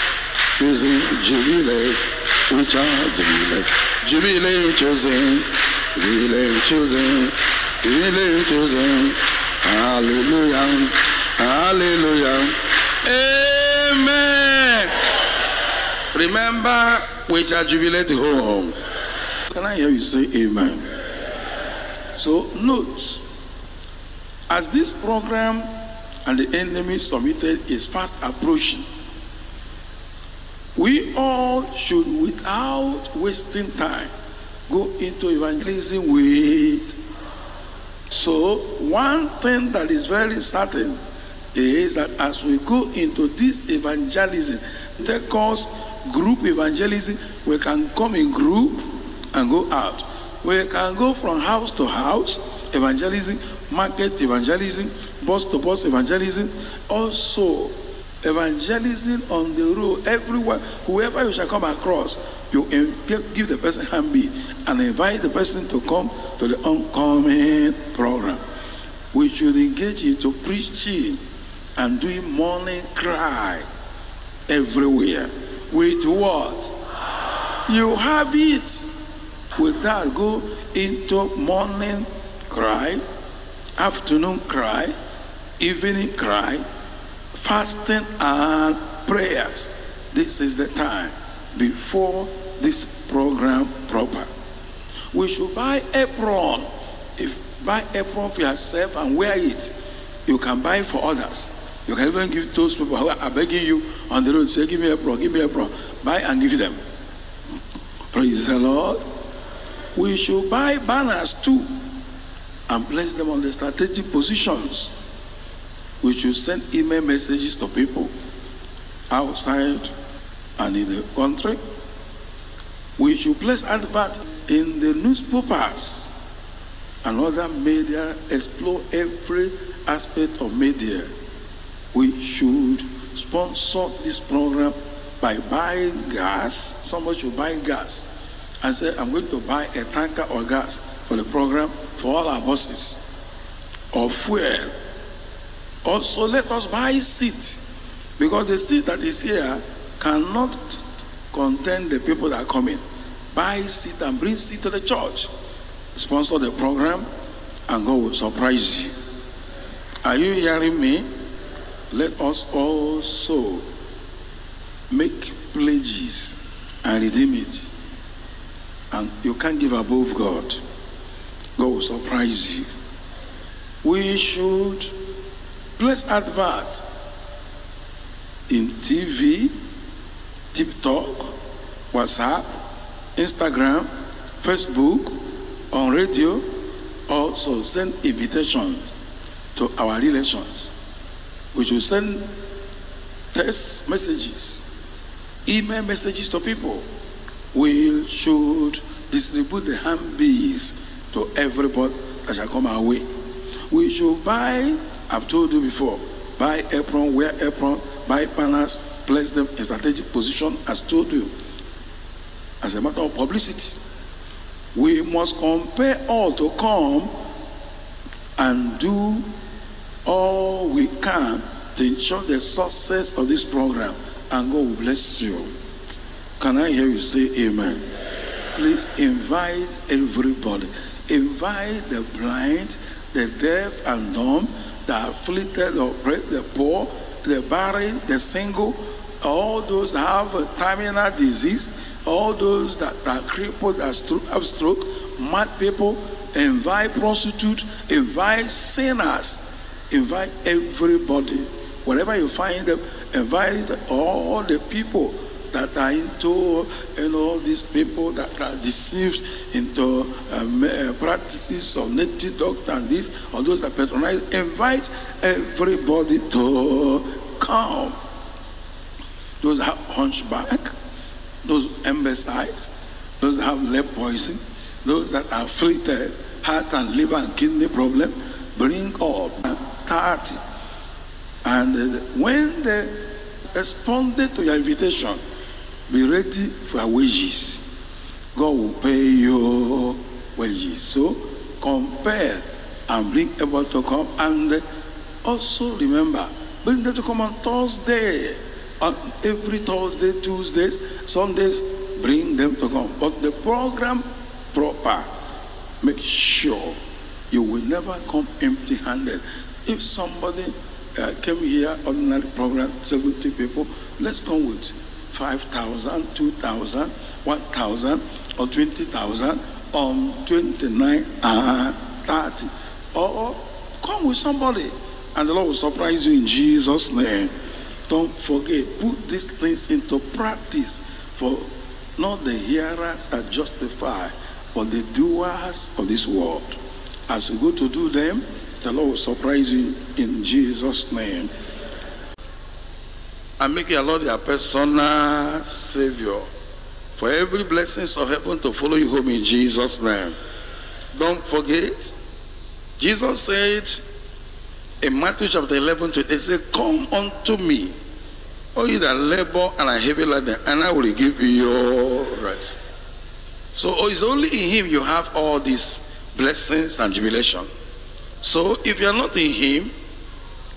Choosing jubilate. Shall jubilate. Jubilate choosing. Jubilate choosing. Jubilate choosing. Hallelujah. Hallelujah. Amen. Remember, we jubilate home. Can I hear you say amen? So, note, as this program and the enemy submitted is fast approaching, we all should, without wasting time, go into evangelism with. So, one thing that is very certain is that as we go into this evangelism, take us group evangelism, we can come in group and go out. We can go from house to house evangelism, market evangelism, bus to bus evangelism, also evangelism on the road everywhere whoever you shall come across you give the person handbill and invite the person to come to the oncoming program we should engage into preaching and doing morning cry everywhere. With what? You have it. With that, go into morning cry, afternoon cry, evening cry, fasting and prayers. This is the time before this program proper. We should buy apron. If buy apron for yourself and wear it, you can buy for others. You can even give those people who are begging you on the road, say, give me a apron, give me a apron. Buy and give them. Praise the Lord. We should buy banners too and place them on the strategic positions. We should send email messages to people outside and in the country. We should place advert in the newspapers and other media, explore every aspect of media. We should sponsor this program by buying gas. Somebody should buy gas and say, I'm going to buy a tanker of gas for the program for all our buses of fuel. Also, let us buy seat because the seat that is here cannot contain the people that are coming. Buy seat and bring seat to the church. Sponsor the program, and God will surprise you. Are you hearing me? Let us also make pledges and redeem it. And you can't give above God. God will surprise you. We should place advert in TV, TikTok, WhatsApp, Instagram, Facebook, on radio, also send invitation to our relations. We should send text messages, email messages to people. We should distribute the handbills to everybody that shall come our way. We should buy, I've told you before, buy apron, wear apron, buy banners, place them in strategic position as told you. As a matter of publicity, we must compare all to come and do all we can to ensure the success of this program and God will bless you. Can I hear you say amen? Please invite everybody. Invite the blind, the deaf and dumb, the afflicted, the the poor, the barren, the single, all those that have a terminal disease, all those that are crippled, that have stroke, mad people, invite prostitutes, invite sinners, invite everybody. Wherever you find them, invite all the people that are into you know these people that are deceived into um, uh, practices of native doctor and this or those that patronize invite everybody to come. Those have hunchback those imbeciles those have lead poison those that are afflicted heart and liver and kidney problem bring up 30 and uh, when they responded to your invitation be ready for wages. God will pay your wages. So compare and bring everybody to come. And also remember, bring them to come on Thursday. On every Thursday, Tuesdays, Sundays, bring them to come. But the program proper, make sure you will never come empty handed. If somebody uh, came here, ordinary program, 70 people, let's come with 5,000, 2,000, 1,000, or 20,000 on 29 and 30. Or come with somebody and the Lord will surprise you in Jesus' name. Don't forget, put these things into practice for not the hearers that justify, but the doers of this word. As you go to do them, the Lord will surprise you in Jesus' name and make your Lord your personal Savior. For every blessings of heaven to follow you home in Jesus' name. Don't forget, Jesus said in Matthew chapter 11 to 8, He said, Come unto me, all you that labor and are heavy laden, and I will give you your rest. So oh, it's only in Him you have all these blessings and jubilation. So if you're not in Him,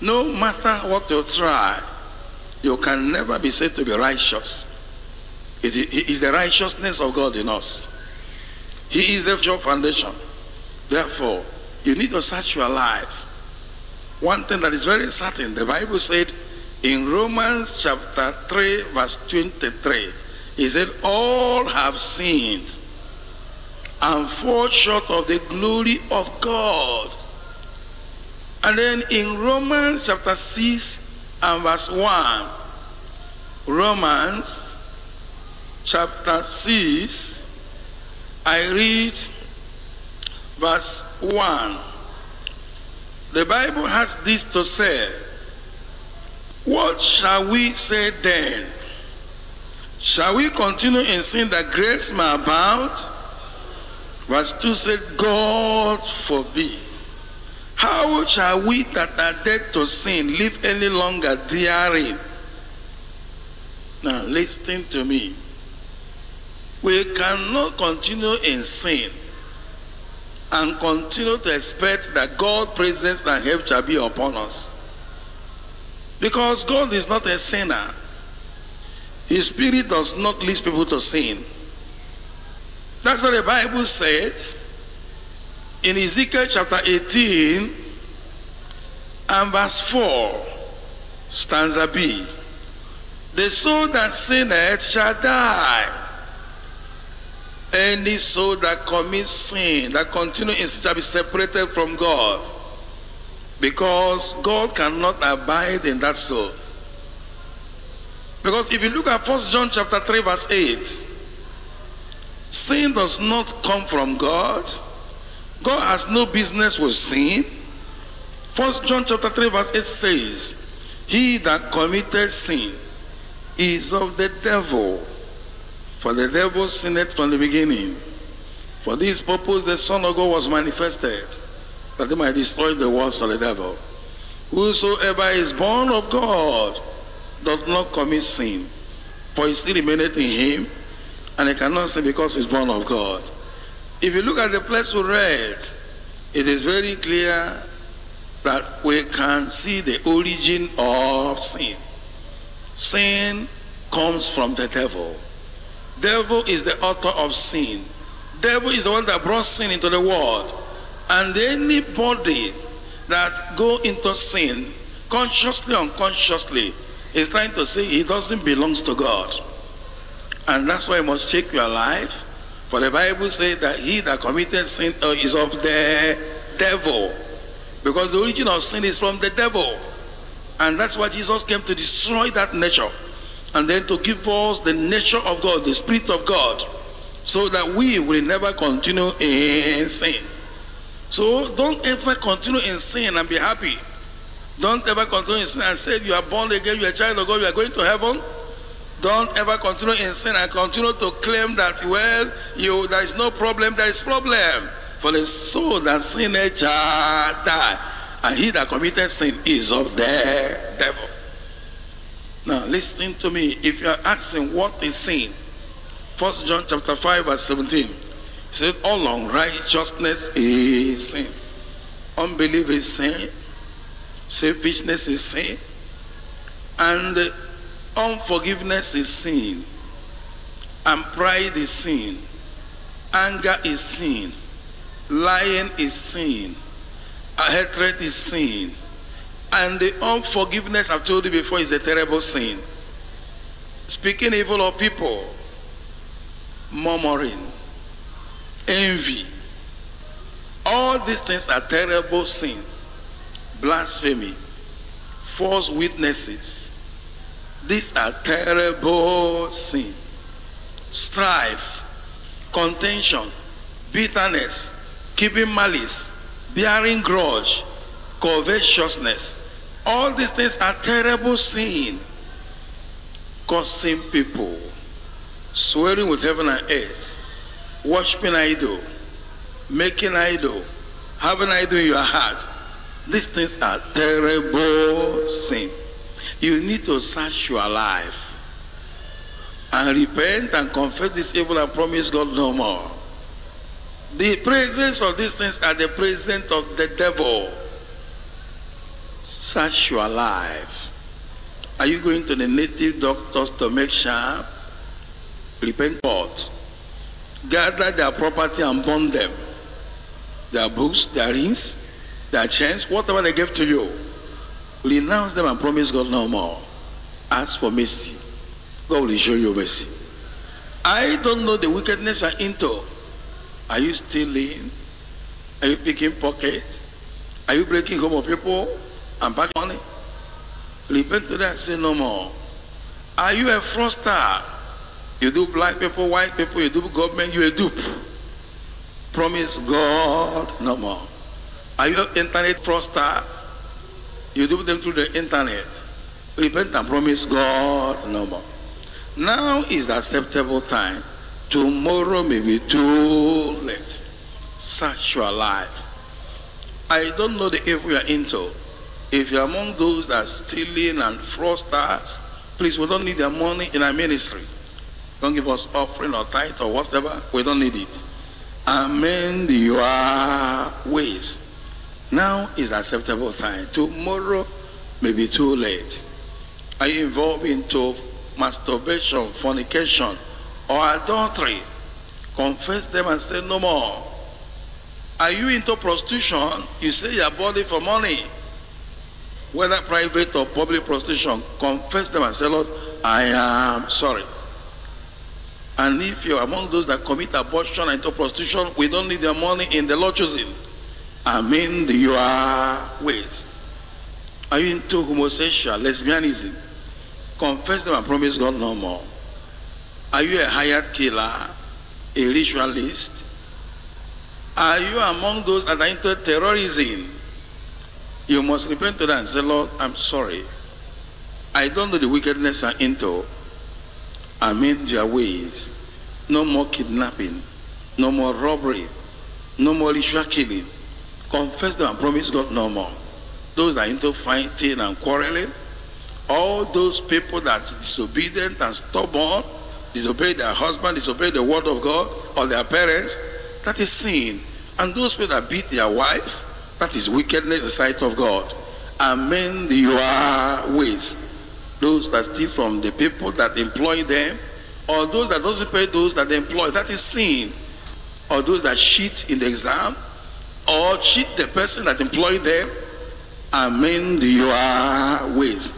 no matter what you try, you can never be said to be righteous. It is the righteousness of God in us. He is the sure foundation. Therefore, you need to search your life. One thing that is very certain, the Bible said in Romans chapter 3, verse 23, he said, All have sinned and fall short of the glory of God. And then in Romans chapter 6 and verse 1, Romans chapter 6, I read verse 1. The Bible has this to say What shall we say then? Shall we continue in sin that grace may abound? Verse 2 said, God forbid. How shall we that are dead to sin live any longer therein? Now listen to me. We cannot continue in sin and continue to expect that God's presence and help shall be upon us. Because God is not a sinner. His spirit does not lead people to sin. That's what the Bible says in Ezekiel chapter 18 and verse 4, stanza B. The soul that sinneth shall die. Any soul that commits sin, that continues in sin, shall be separated from God. Because God cannot abide in that soul. Because if you look at First John chapter 3, verse 8, sin does not come from God. God has no business with sin. First John chapter 3, verse 8 says, He that committed sin is of the devil. For the devil sinned from the beginning. For this purpose the Son of God was manifested, that he might destroy the works of the devil. Whosoever is born of God does not commit sin, for he still remaineth in him, and he cannot sin because he's born of God. If you look at the place we read, it is very clear that we can see the origin of sin. Sin comes from the devil. Devil is the author of sin. Devil is the one that brought sin into the world. And anybody that go into sin, consciously unconsciously, is trying to say he doesn't belong to God. And that's why you must check your life. For the Bible says that he that committed sin uh, is of the devil. Because the origin of sin is from the devil. And that's why Jesus came to destroy that nature. And then to give us the nature of God, the Spirit of God. So that we will never continue in sin. So don't ever continue in sin and be happy. Don't ever continue in sin and say you are born again, you are a child of God, you are going to heaven. Don't ever continue in sin and continue to claim that, well, you there is no problem, there is problem. For the soul that sinneth shall die. And he that committed sin is of the devil. Now listen to me. If you are asking what is sin, First John chapter 5, verse 17. He said, All unrighteousness is sin. Unbelief is sin. Selfishness is sin. And unforgiveness is sin. And pride is sin. Anger is sin. Lying is sin. Hatred is sin. And the unforgiveness, I've told you before, is a terrible sin. Speaking evil of people, murmuring, envy. All these things are terrible sin. Blasphemy, false witnesses. These are terrible sin. Strife, contention, bitterness, keeping malice, bearing grudge, covetousness. All these things are terrible sin. Causing people, swearing with heaven and earth, worshiping idol, making idol, having idol in your heart. These things are terrible sin. You need to search your life and repent and confess this evil and promise God no more. The presence of these things are the presence of the devil. Search your life Are you going to the native doctors to make sure? Repent God. Gather their property and burn them. Their books, their rings, their chains, whatever they gave to you. Renounce them and promise God no more. Ask for mercy. God will show you mercy. I don't know the wickedness are into. Are you stealing? Are you picking pockets? Are you breaking home of people and back money? Repent to that, say no more. Are you a fraudster? You do black people, white people, you do government, you a dupe. Promise God no more. Are you internet fraudster? You do them through the internet. Repent and promise God no more. Now is the acceptable time. Tomorrow may be too late. Search your life. I don't know the evil you are into. If you're among those that are stealing and fraudsters, please, we don't need their money in our ministry. Don't give us offering or tithe or whatever. We don't need it. Amend your ways. Now is acceptable time. Tomorrow may be too late. Are you involved into masturbation, fornication, or adultery? Confess them and say no more. Are you into prostitution? You sell your body for money. Whether private or public prostitution, confess them and say, Lord, I am sorry. And if you're among those that commit abortion and into prostitution, we don't need their money in the Lord's Chosen. Amend your ways. Are you into homosexual, lesbianism? Confess them and promise God no more. Are you a hired killer, a ritualist? Are you among those that are into terrorism? You must repent to that and say, Lord, I'm sorry. I don't know the wickedness I'm into. Amend your ways. No more kidnapping. No more robbery. No more ritual killing. Confess them and promise God no more. Those that are into fighting and quarreling. All those people that disobedient and stubborn, disobey their husband, disobey the word of God or their parents, that is sin. And those people that beat their wife, that is wickedness in the sight of God. Amend your ways. Those that steal from the people that employ them, or those that doesn't pay those that employ, that is sin. Or those that cheat in the exam, or cheat the person that employed them, amend your ways.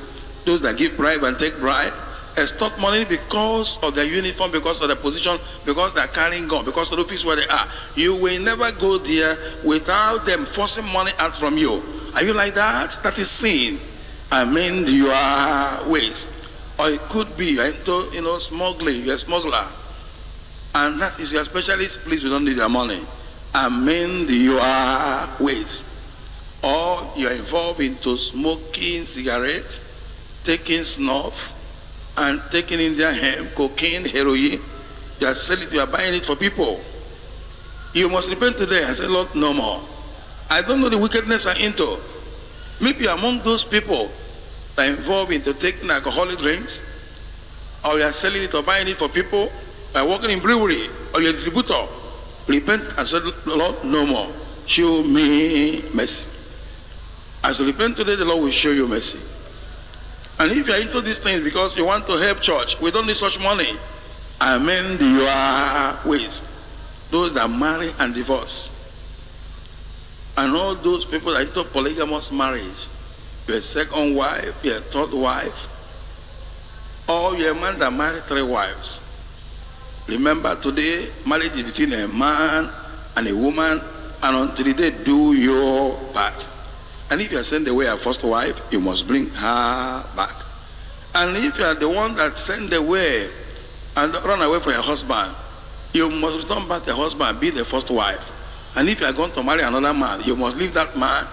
Those that give bribe and take bribe, extort money because of their uniform, because of their position, because they're carrying gun, because of the office where they are. You will never go there without them forcing money out from you. Are you like that? That is sin. Amend your ways. Or it could be you're into, you know, smuggling, you're a smuggler. And that is your specialist, please, we don't need your money. Amend your ways. Or you're involved into smoking cigarettes, taking snuff, and taking Indian hemp, cocaine, heroin. You are selling it, you are buying it for people. You must repent today and say, Lord, no more. I don't know the wickedness I'm into. Maybe among those people that are involved into taking alcoholic drinks, or you are selling it or buying it for people, or working in brewery, or you're a distributor. Repent and said, Lord, no more. Show me mercy. As you repent today, the Lord will show you mercy. And if you're into these things because you want to help church, we don't need such money. Amend your ways. Those that marry and divorce. And all those people that into polygamous marriage. You're second wife, you're third wife. Or you're man that married three wives. Remember today, marriage is between a man and a woman, and until they do your part. And if you are sent away a first wife, you must bring her back. And if you are the one that sent away and run away from your husband, you must return back the husband and be the first wife. And if you are going to marry another man, you must leave that man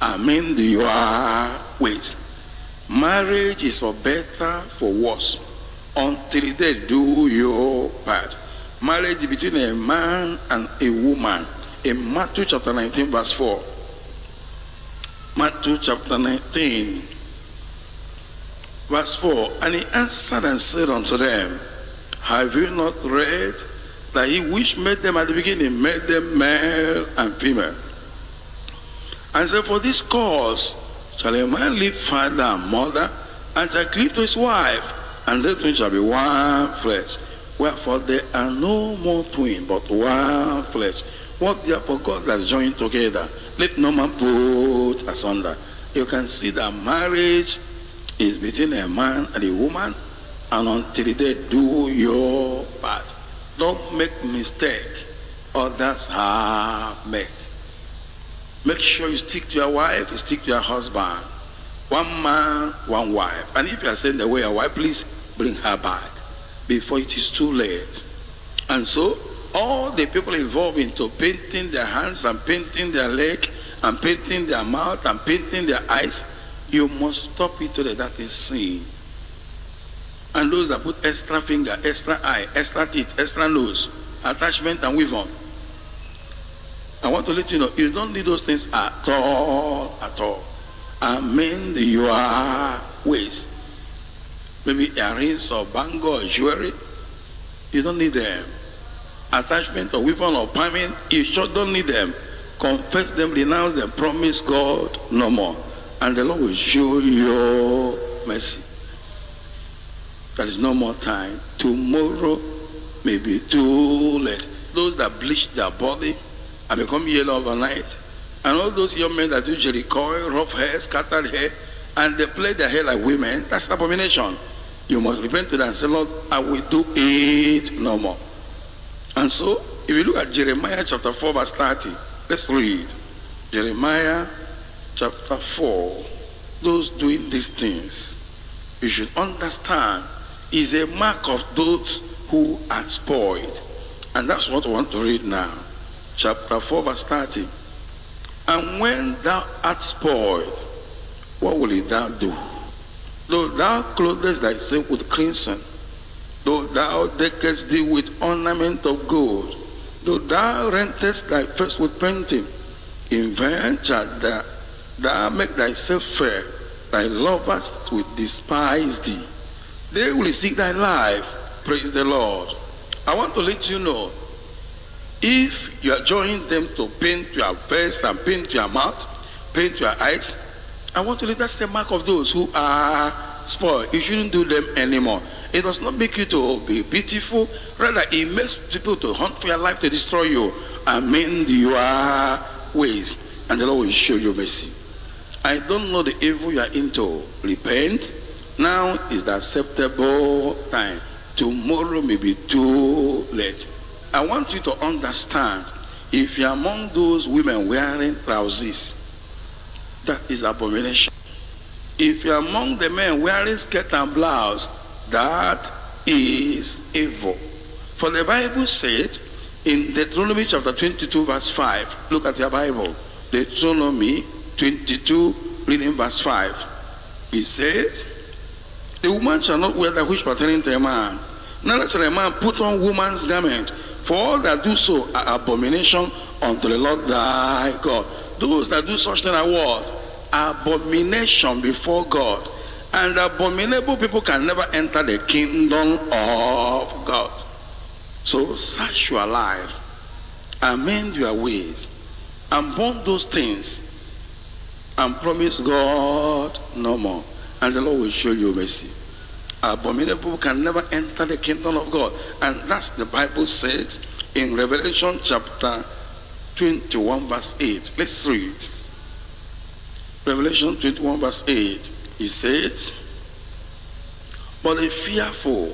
and mend your ways. Marriage is for better, for worse, until they do your part. Marriage between a man and a woman. In Matthew chapter 19, verse 4. Matthew chapter 19, verse 4. And he answered and said unto them, Have you not read that he which made them at the beginning made them male and female? And said, For this cause shall a man leave father and mother and shall cleave to his wife, and they two shall be one flesh. Wherefore there are no more twin, but one flesh. What therefore God has joined together, let no man put asunder. You can see that marriage is between a man and a woman, and until they do your part. Don't make mistake others have made. Make sure you stick to your wife, you stick to your husband. One man, one wife. And if you are sending away your wife, please bring her back before it is too late. And so, all the people involved into painting their hands and painting their leg and painting their mouth and painting their eyes, you must stop it today. That is sin. And those that put extra finger, extra eye, extra teeth, extra nose, attachment and weave on. I want to let you know, you don't need those things at all, at all. Amend your ways. Maybe earrings or bangle or jewelry. You don't need them. Attachment or weave on or palming, you sure don't need them. Confess them, renounce them, promise God no more. And the Lord will show you mercy. There is no more time. Tomorrow may be too late. Those that bleach their body and become yellow overnight, and all those young men that do Jheri curl, rough hair, scattered hair, and they play their hair like women, that's abomination. You must repent to them and say, Lord, I will do it no more. And so, if you look at Jeremiah chapter 4, verse 30, let's read. Jeremiah chapter 4, those doing these things, you should understand, is a mark of those who are spoiled. And that's what I want to read now. Chapter 4, verse 30. And when thou art spoiled, what will thou do? Though thou clothest thyself with crimson, though thou deckest thee with ornament of gold, though thou rentest thy face with painting, in vain shalt thou, thou make thyself fair, thy lovers will despise thee. They will seek thy life. Praise the Lord. I want to let you know if you are joining them to paint your face and paint your mouth, paint your eyes, I want to let that's the mark of those who are spoiled. You shouldn't do them anymore. It does not make you to be beautiful. Rather, it makes people to hunt for your life to destroy you. Amend your ways. And the Lord will show you mercy. I don't know the evil you are into. Repent. Now is the acceptable time. Tomorrow may be too late. I want you to understand if you're among those women wearing trousers, that is abomination. If you're among the men wearing skirt and blouse, that is evil. For the Bible said in Deuteronomy chapter 22 verse 5, look at your Bible. Deuteronomy 22 reading verse 5. He said, The woman shall not wear that which pertaining to a man, neither shall a man put on woman's garment, for all that do so are abomination unto the Lord thy God. Those that do such thing are what? Abomination before God. And abominable people can never enter the kingdom of God. So search your life, amend your ways, and burn those things, and promise God no more. And the Lord will show you mercy abominable people can never enter the kingdom of God. And that's the Bible said in Revelation chapter 21 verse 8. Let's read. Revelation 21 verse 8. It says, But the fearful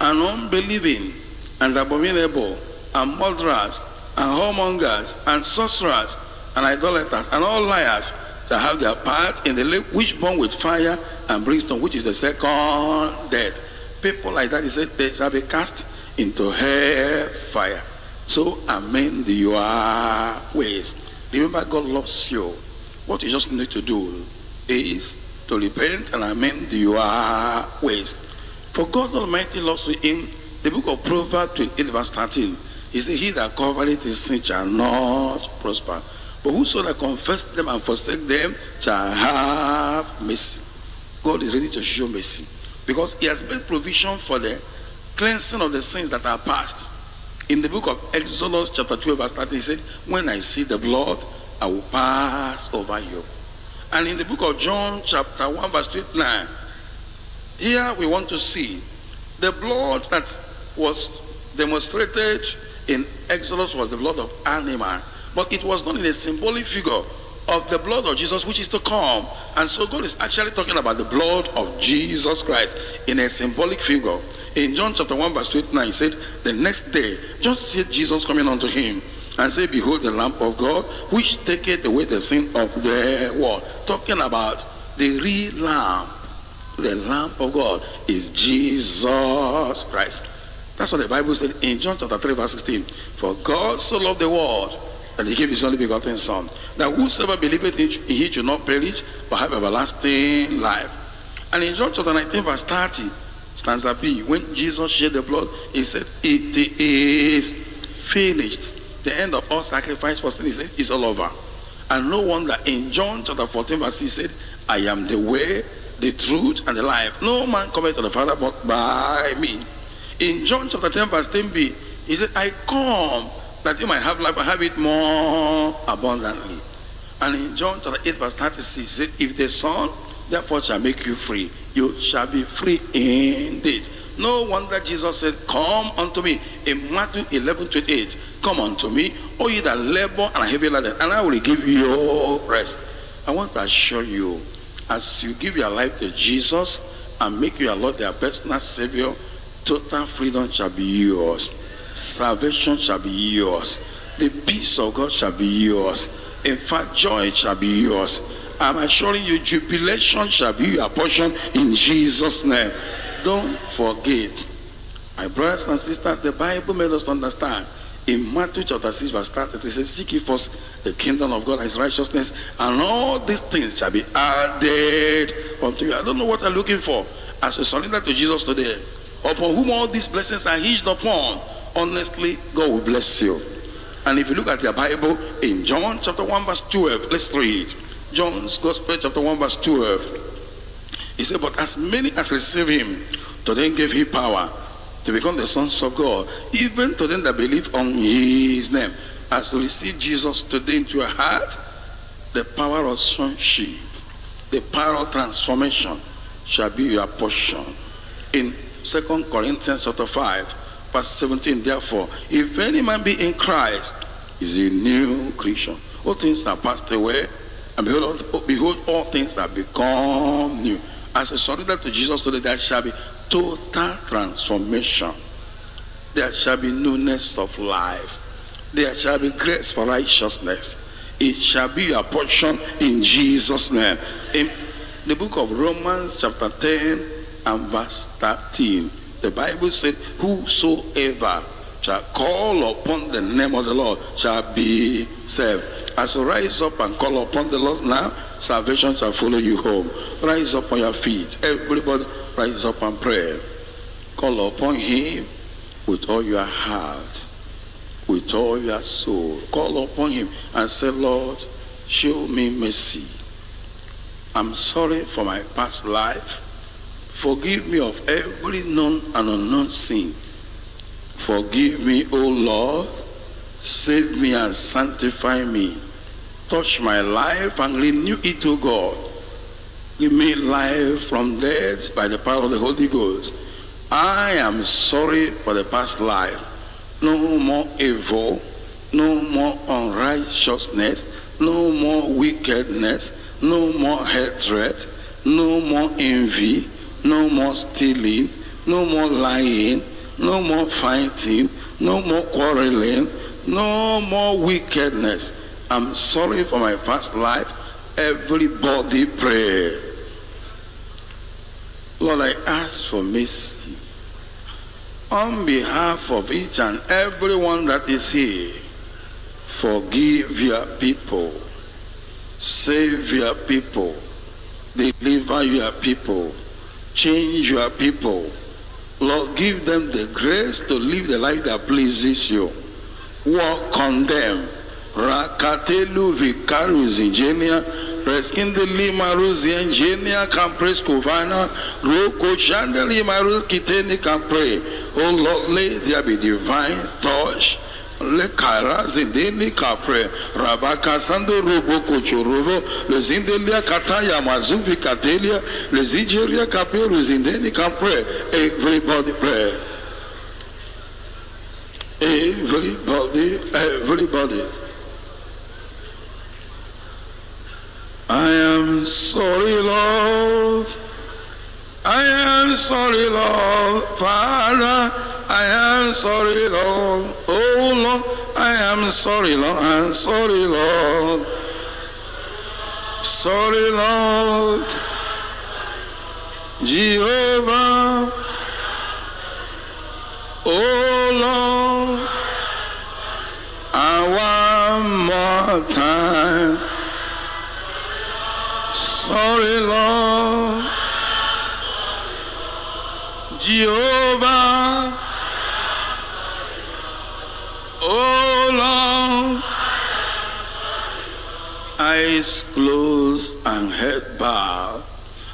and unbelieving and abominable and murderers and whoremongers and sorcerers and idolaters and all liars shall have their part in the lake which burn with fire and brimstone, which is the second death. People like that, he said, they shall be cast into hell fire. So amend your ways. Remember, God loves you. What you just need to do is to repent and amend your ways. For God Almighty loves you in the book of Proverbs 28 verse 13. He said, He that covereth his sin shall not prosper. But whoso that confess them and forsake them shall have mercy. God is ready to show mercy. Because he has made provision for the cleansing of the sins that are past. In the book of Exodus chapter 12 verse 13, he said, When I see the blood, I will pass over you. And in the book of John chapter 1 verse 29, Here we want to see the blood that was demonstrated in Exodus was the blood of animal, but it was done in a symbolic figure of the blood of Jesus which is to come. And so God is actually talking about the blood of Jesus Christ in a symbolic figure. In John chapter 1 verse 29 he said, the next day, John said Jesus coming unto him and said, behold the lamp of God which taketh away the sin of the world. Talking about the real lamp. The lamp of God is Jesus Christ. That's what the Bible said in John chapter 3 verse 16. For God so loved the world that he gave his only begotten son. That whosoever believeth in him should not perish but have everlasting life. And in John chapter 19 verse 30, stanza B, when Jesus shed the blood, he said, it is finished. The end of all sacrifice for sin, he said, is all over. And no wonder in John chapter 14 verse he said, I am the way, the truth, and the life. No man cometh to the Father but by me. In John chapter 10 verse 10b, he said, I come that you might have life and have it more abundantly. And in John chapter 8 verse 36, he said, if the Son therefore shall make you free, you shall be free indeed. No wonder Jesus said, come unto me. In Matthew 11, 28, come unto me, all ye that labor and are heavy laden, and I will give you rest. I want to assure you, as you give your life to Jesus and make your Lord their personal Savior, total freedom shall be yours. Salvation shall be yours. The peace of God shall be yours. In fact, joy shall be yours. I'm assuring you, jubilation shall be your portion in Jesus' name. Don't forget, my brothers and sisters, the Bible made us understand. In Matthew chapter 6, verse 30, it says, Seek ye first the kingdom of God and his righteousness, and all these things shall be added unto you. I don't know what I'm looking for. As you surrender to Jesus today, upon whom all these blessings are hinged upon, honestly, God will bless you. And if you look at your Bible in John chapter 1 verse 12, let's read. John's Gospel chapter 1 verse 12. He said, but as many as receive him, to them gave he power to become the sons of God, even to them that believe on his name. As you receive Jesus today into your heart, the power of sonship, the power of transformation shall be your portion. In Second Corinthians chapter 5, verse 17, therefore, if any man be in Christ, is a new creation. All things are passed away, and behold, behold, all things have become new. As you surrender to Jesus today, there shall be total transformation. There shall be newness of life. There shall be grace for righteousness. It shall be your portion in Jesus' name. In the book of Romans chapter 10 and verse 13, the Bible said, whosoever shall call upon the name of the Lord shall be saved. As you rise up and call upon the Lord now, salvation shall follow you home. Rise up on your feet. Everybody rise up and pray. Call upon him with all your heart, with all your soul. Call upon him and say, Lord, show me mercy. I'm sorry for my past life. Forgive me of every known and unknown sin. Forgive me, O Lord. Save me and sanctify me. Touch my life and renew it, O God. Give me life from death by the power of the Holy Ghost. I am sorry for the past life. No more evil, no more unrighteousness, no more wickedness, no more hatred, no more envy, no more stealing, no more lying, no more fighting, no more quarreling, no more wickedness. I'm sorry for my past life. Everybody pray. Lord, I ask for mercy on behalf of each and everyone that is here. Forgive your people. Save your people. Deliver your people. Change your people. Lord, give them the grace to live the life that pleases you. Walk on them. Rakatelu vicarius ingenia, reskindeli maruz ingenia campres covana, roko chandeli maruz kiteni campre. Oh Lord, let there be divine touch le kara zindeli kapre. Rabaka sando robo kochororo le zindelia kataya mazuvi katelia. Le zinjeria kapre le zindeli kapre. Everybody pray. Everybody everybody. I am sorry Lord. I am sorry Lord. Father I am sorry Lord. Oh Lord I am sorry Lord. I am sorry Lord. Sorry Lord. Jehovah. Oh Lord. And one more time. Sorry Lord. Jehovah Oh Lord eyes closed and head bowed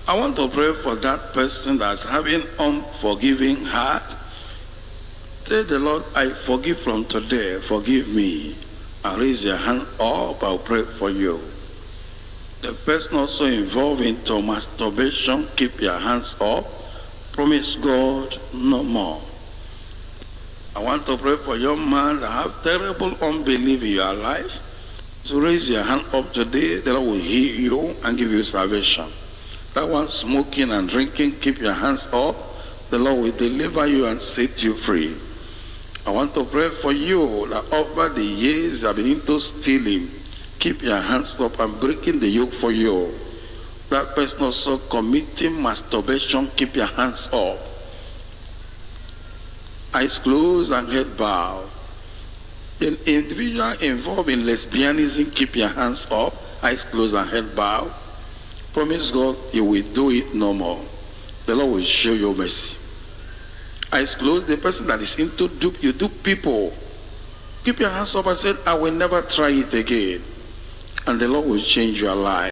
I want to pray for that person that's having unforgiving heart Tell the Lord, I forgive from today. Forgive me. And raise your hand up. I'll pray for you. The person also involved into masturbation, keep your hands up. Promise God no more. I want to pray for young man that have terrible unbelief in your life. So raise your hand up today. The Lord will heal you and give you salvation. That one smoking and drinking, keep your hands up. The Lord will deliver you and set you free. I want to pray for you that over the years have been into stealing. Keep your hands up and breaking the yoke for you. That person also committing masturbation, keep your hands up. Eyes closed and head bowed. An individual involved in lesbianism, keep your hands up, eyes closed and head bowed. Promise God you will do it no more. The Lord will show you mercy eyes closed, the person that is into dupe, you dupe people. Keep your hands up and say, I will never try it again. And the Lord will change your life.